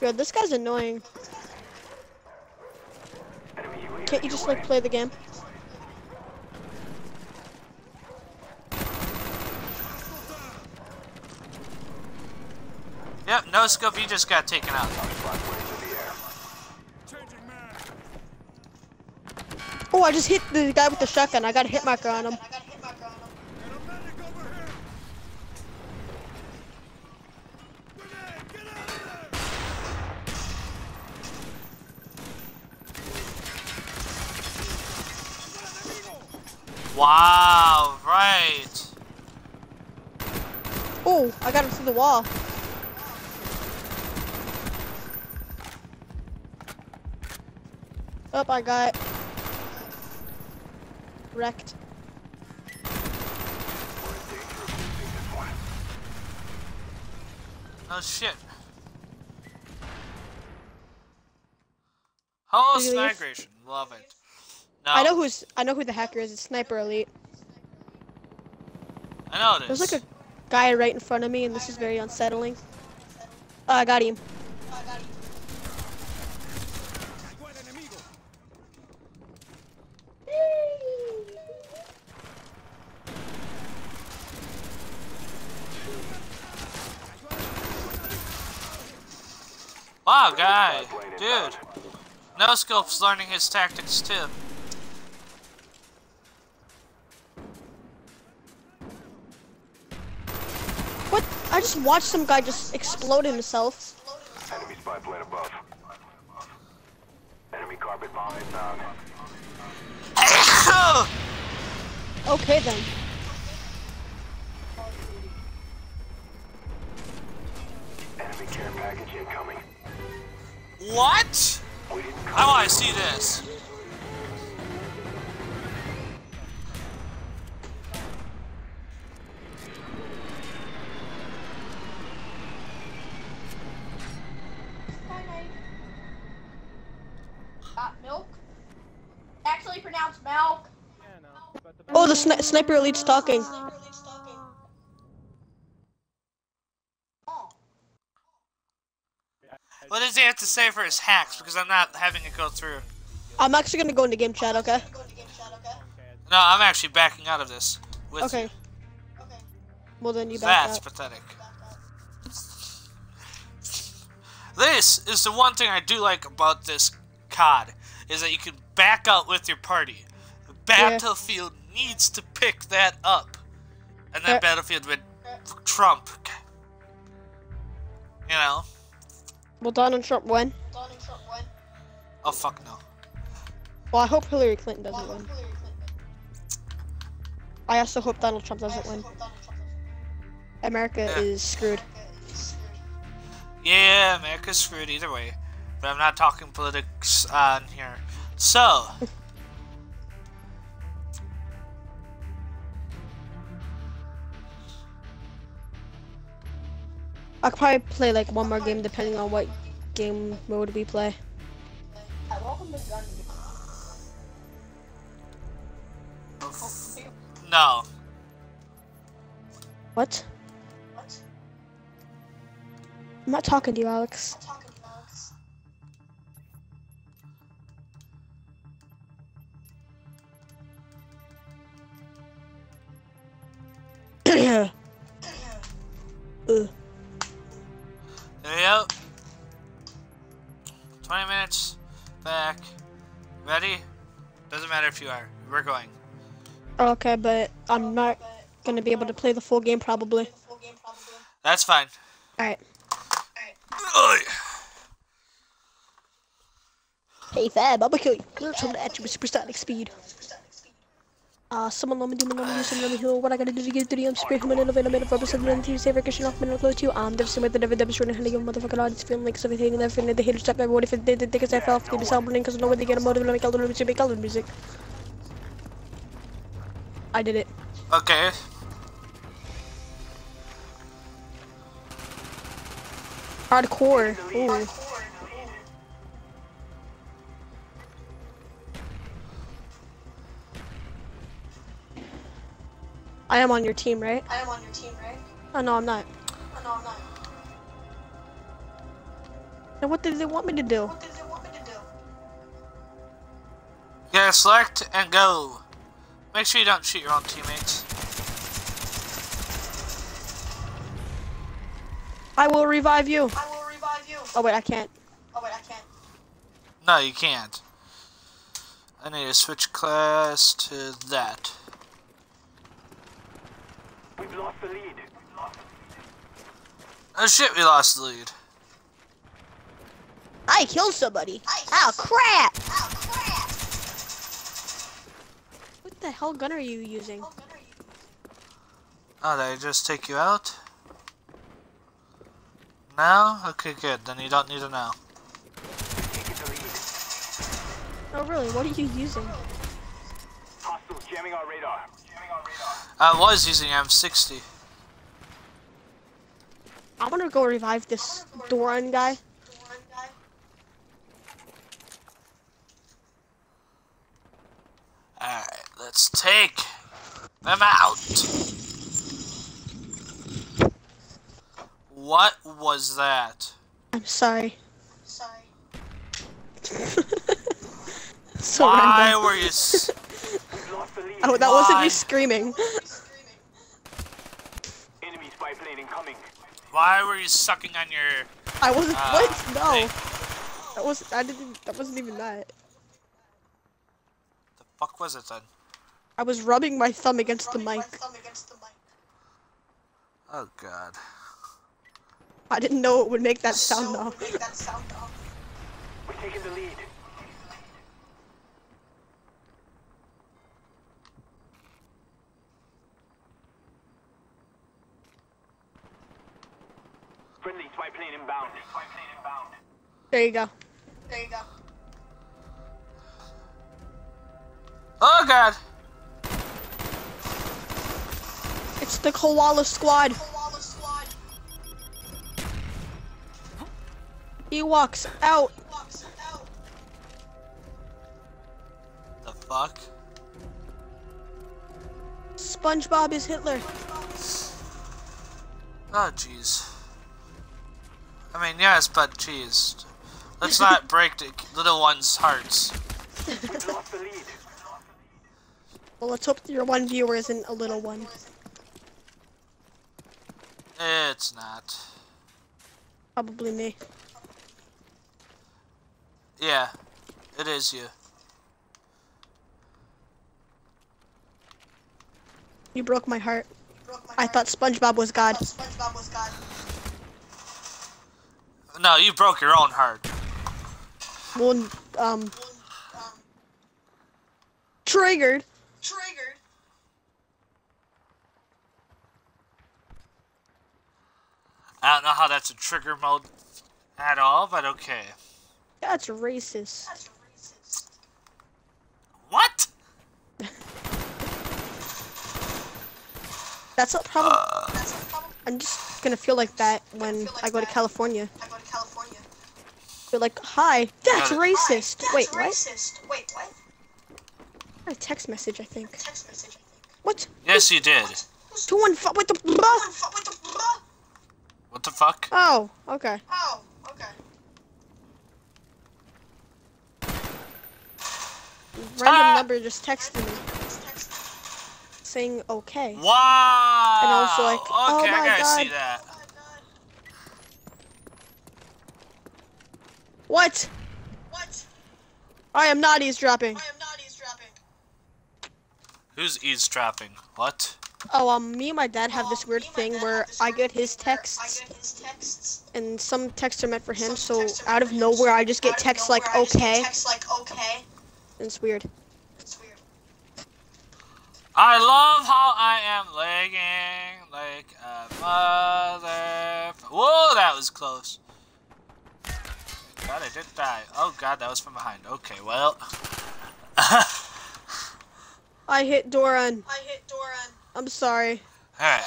Yo, this guy's annoying. Can't you just like play the game? Yep, no scope, you just got taken out. Five planes in the air. Changing man. Oh, I just hit the guy with the shotgun. I got a hit marker on him. And a medic over here. Grenade, get out of there. Wow, right. Oh, I got him through the wall. Oh, I got wrecked. Oh shit. Host migration, love it. No, I know who's. I know who the hacker is. It's Sniper Elite. I know it is. There's like a guy right in front of me, and this is very unsettling. Oh, I got him. Buen enemigo. Wow, guy, dude. No scope's learning his tactics too. What? I just watched some guy just explode himself. Enemy spy plane above. Enemy carpet bomb inbound. Okay then. Enemy care package incoming. what? I want to see this. Actually pronounced milk. Oh, the sni- Sniper Elite's talking. What does he have to say for his hacks? Because I'm not having it go through. I'm actually gonna go into game chat. Okay. No, I'm actually backing out of this. With Okay. you. Well then you back That's out. pathetic. This is the one thing I do like about this COD, is that you can back out with your party. Battlefield needs to pick that up. And then Yeah. Battlefield would trump. You know? Will Donald Trump win? Donald Trump win? Oh fuck no. Well, I hope Hillary Clinton doesn't win. I also hope Donald Trump doesn't win. America Yeah. is screwed. Yeah, America's screwed either way. But I'm not talking politics on here. So, I could probably play like one more game depending on what game mode we play. no. What? What? I'm not talking to you, Alex. there you go. 20 minutes back. Ready? Doesn't matter if you are. We're going. Okay, but I'm not gonna be able to play the full game probably. That's fine. Alright. Hey Fab, I'ma kill you. You're to at you with supersonic speed. Uh, someone let me do me, let me do some, let me heal. What I gotta do to get to the um, spray human innovator, made of rubber, seven, and two, saver, Christian, off, middle, close to you. Um, there's some way that never demonstrated how to give a motherfucking audience feeling like everything and everything that they hated stuff. Everyone, if it did, they think it's I fell, they be celebrating because no way they get a motive to make color music, make color music. I did it. Okay. Hardcore. Ooh. I am on your team, right? I am on your team, right? Oh no, I'm not. Oh, no, I'm not. Then what did they want me to do? What did they want me to do? Yeah, select and go. Make sure you don't shoot your own teammates. I will revive you. I will revive you. Oh wait, I can't. Oh wait, I can't. No, you can't. I need to switch class to that. We've lost the lead. Oh shit, we lost the lead. I killed somebody. Oh crap! Oh crap! What the hell gun are you using? What gun? Oh, did I just take you out? Now? Okay, good. Then you don't need it know. Taking the lead. Oh really? What are you using? Hostiles jamming our radar. Jamming our radar. I was using M60. I want to go revive this Doran guy. One guy. Alright, let's take them out. What was that? I'm sorry. Sorry. so Why random. were you s- We've lost the lead. Oh, that wasn't Why? me screaming. Screaming. Enemy spy plane incoming. Why were you sucking on your I wasn't. uh, what? No. thing? That was. I didn't. That wasn't even that. The fuck was it then? I was rubbing my thumb against the mic. My thumb against the mic. Oh god. I didn't know it would make that sound So though. make that sound though. We're taking the lead. Friendly spy plane inbound. Spy plane inbound. There you go. There you go. Oh god! It's the koala squad. Koala squad He walks out. walks out. The fuck? SpongeBob is Hitler. Oh jeez. I mean, yes, but jeez. Let's not break the little one's hearts. We've lost the lead. Well, let's hope your one viewer isn't a little one. It's not. Probably me. Yeah, it is you. You broke my heart. Broke my I heart. thought SpongeBob was God. SpongeBob was God. No, you broke your own heart. Well, um, Um, triggered. triggered. I don't know how that's a trigger mode at all, but okay. That's racist. That's racist. What? That's a problem. That's a problem. I'm just gonna feel like that when I go to California. I go to California. Feel like, hi, that's Yeah. racist. Hi, Wait, that's what? racist. Wait, what? A text message, I think. Text message, I think. What? Yes, you did. Two one five. What the? One fu- What the? What the fuck? Oh, okay. Oh, okay. Random Ah! number just texted me saying okay. Wow! And I was like, oh okay, my I gotta God. see that. Oh my god. What? What? I am not eavesdropping. I am not eavesdropping. Who's eavesdropping? What? Oh, um, me and my dad have this weird thing where I get his texts, and some texts are meant for him. So out of nowhere, I just get texts like "okay." Text like okay. And it's weird. It's weird. I love how I am lagging like a mother. Whoa, that was close. God, I did die. Oh God, that was from behind. Okay, well. I hit Doran. I hit Doran. I'm sorry. Alright.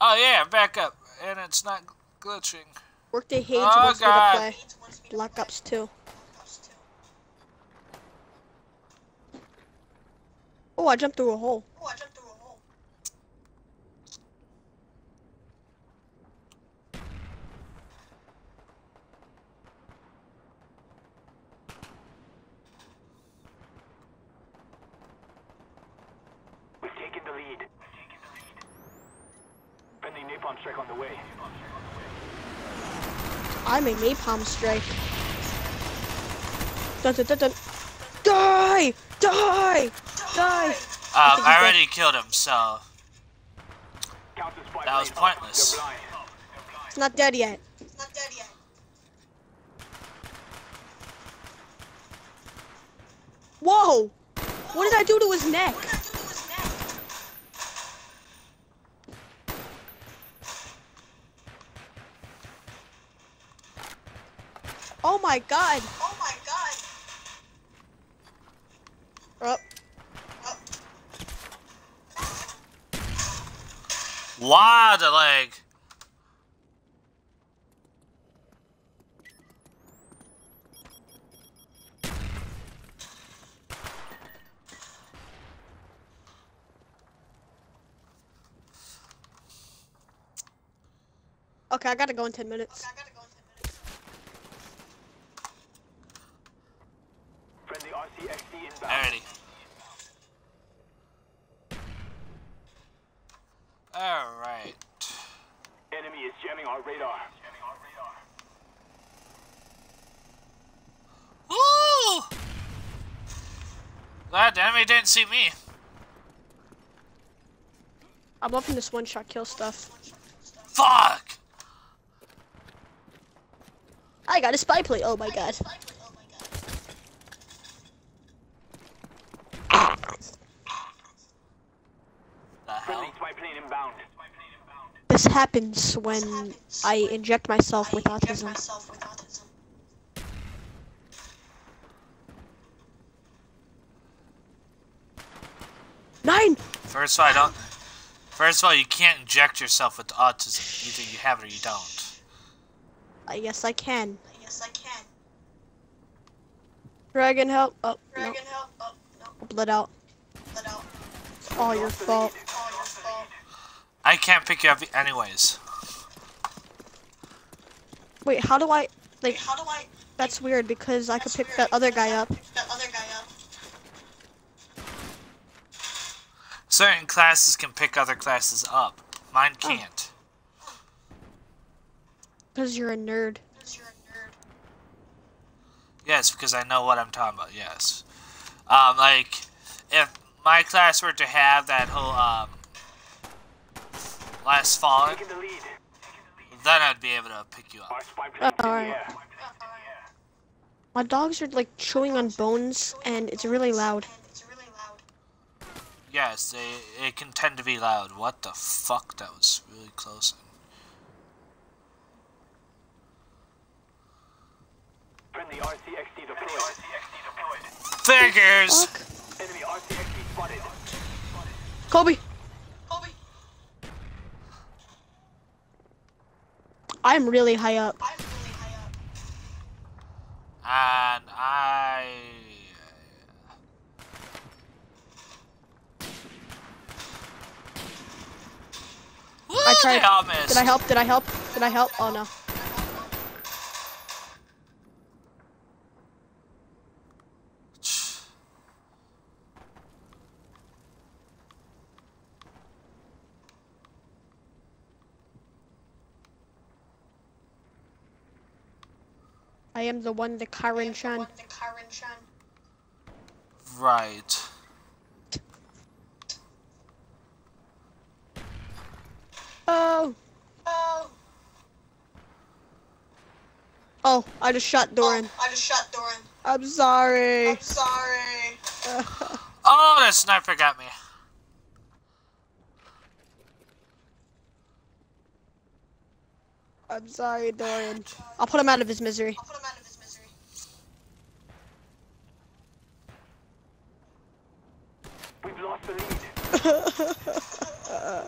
Oh yeah, back up. And it's not glitching. Workday Hayes Oh, wants God. me to play Black Ops 2. Oh, I jumped through a hole. Oh, We've lead. Friendly napalm strike on the way. I'm a napalm strike. Dun, dun, dun, dun. Die! Die! Die! Um, think I he's dead. already killed him, so that was plane up. pointless. They're. It's not dead yet. Whoa! What did I do to his neck? Oh my god! Oh my god! Oh. Up. Wow, the leg. Okay, I gotta go in 10 minutes. Friendly RCXD inbound. Alrighty. Alright. Enemy is jamming our radar. Woo! Glad the enemy didn't see me. I'm loving this one-shot kill stuff. Fuck! I got a spy plate. Oh my god. The hell? Friendly spy plane inbound. This happens when I inject myself with autism. Nine! First of all, I don't. First of all, you can't inject yourself with autism. Either you have it or you don't. I guess I can. Yes, I can. Dragon help. Oh, Dragon no. Help. Oh, no. Bled out. It's all your fault. I can't pick you up anyways. Wait, how do I like? How do I? That's weird because I could pick that other guy up. Certain classes can pick other classes up. Mine can't. Because you're a nerd. Yes, because I know what I'm talking about. Yes. Um, like if my class were to have that whole um last fallen, Taking the then I'd be able to pick you up. Uh, alright. My dogs are like chewing on bones and it's really loud. Yes, they it can tend to be loud. What the fuck? That was really close. Friendly RCXD deployed. Figures. Fuck. Enemy RCXD spotted. Kobe. I'm really high up. And I. Woo, I tried. They. Did I help? Did I help? Did I help? Oh no. I am the one, the Karen Shan. Right. Oh! Oh! Oh, I just shot Doran. Oh, I just shot Doran. I'm sorry. I'm sorry. oh, that sniper got me. I'm sorry, Dorian. I'll put him out of his misery. I'll put him out of his misery. We've lost the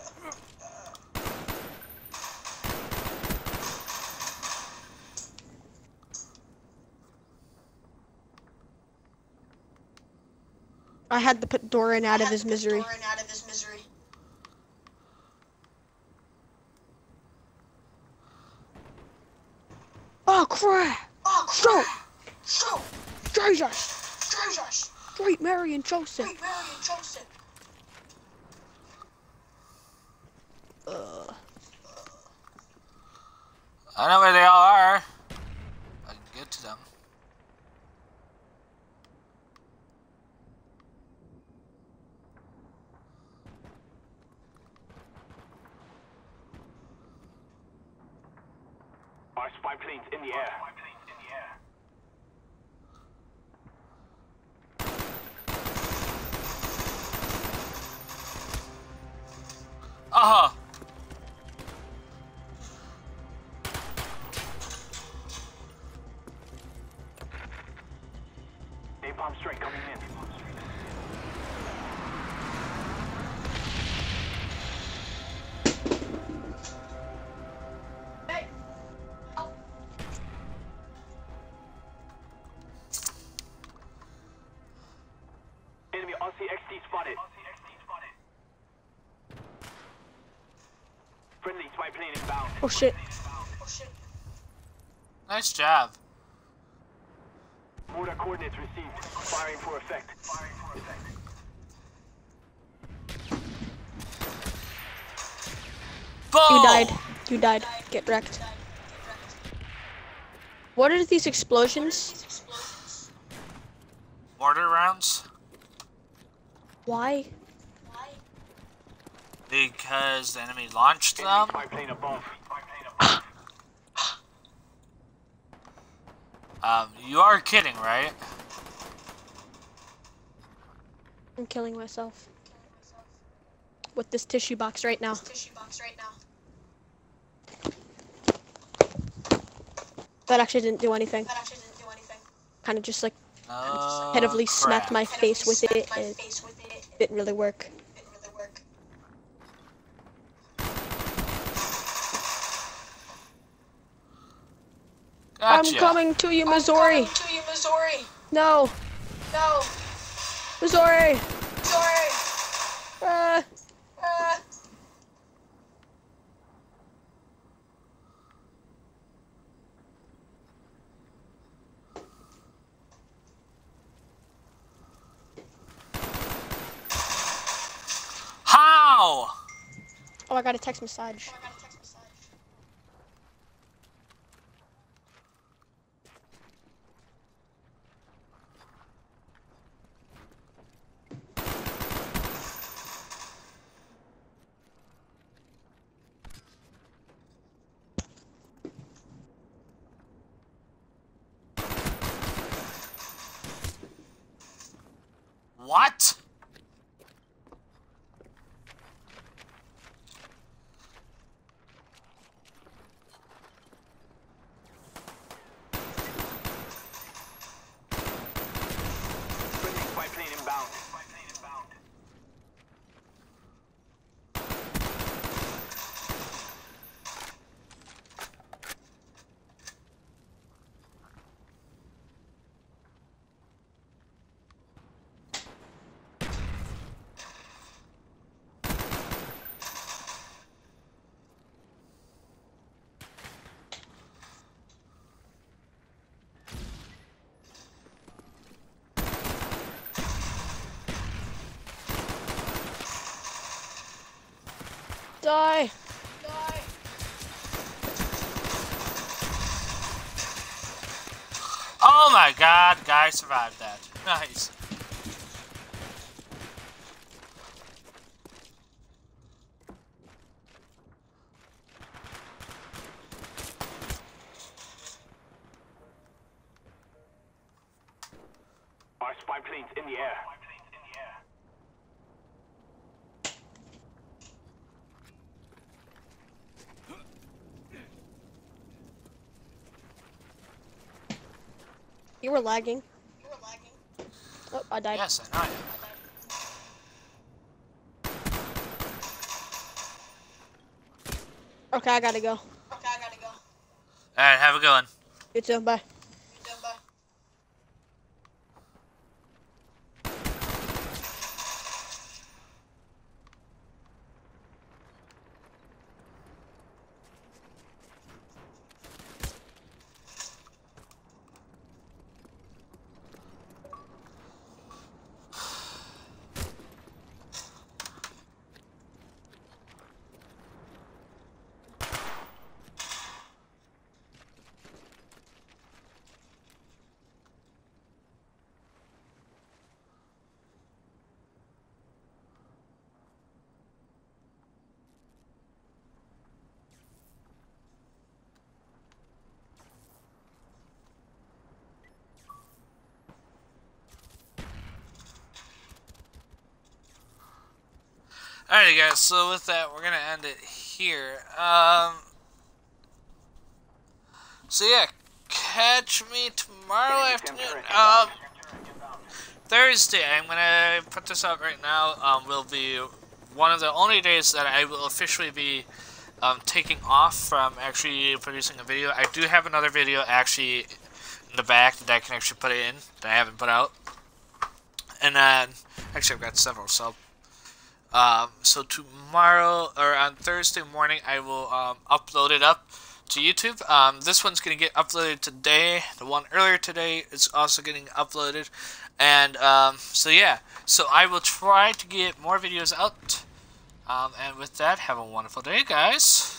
lead. I had to put Doran out of his misery. Doran out of his misery. Oh crap! Oh, Shoot! Shoot! Jesus! Jesus! Great Mary and Joseph. Wait, Mary and Joseph. Ugh. I know where they all are. I can get to them. Spy plane's in the air. Uh-huh. Oh shit. oh shit. Nice job. Mortar coordinates received. Firing for effect. Boom! You died. You died. Get wrecked. What are these explosions? Mortar rounds? Why? Because the enemy launched them. spy plane above. Um, you are kidding, right? I'm killing myself. With this tissue box right now. Box right now. That actually didn't do anything. That actually didn't do anything. Kind of just like No. heavily smacked crap. my face with it. My face with it. It didn't really work. didn't really work. Gotcha. I'm coming to you, Missouri. Coming to you, Missouri. No, No. Missouri. Missouri. Uh, Uh, How? oh, I got a text message. I got a text message. What? Friendly spy plane inbound. Die. Die. Oh my god, guy survived that. Nice. You were lagging. You were lagging. Oh, I died. Yes, I know. Okay, I gotta go. Okay, I gotta go. Alright, have a good one. You too. Bye. Alrighty, guys. So with that, we're gonna end it here. Um. So yeah, catch me tomorrow afternoon. Um, Thursday. I'm gonna put this out right now. Um, will be one of the only days that I will officially be um, taking off from actually producing a video. I do have another video actually in the back that I can actually put in that I haven't put out. And then, actually, I've got several. So. Um, so tomorrow or on Thursday morning, I will um, upload it up to YouTube. Um, this one's gonna get uploaded today. The one earlier today is also getting uploaded, and um, so yeah. So I will try to get more videos out. Um, and with that, have a wonderful day, guys.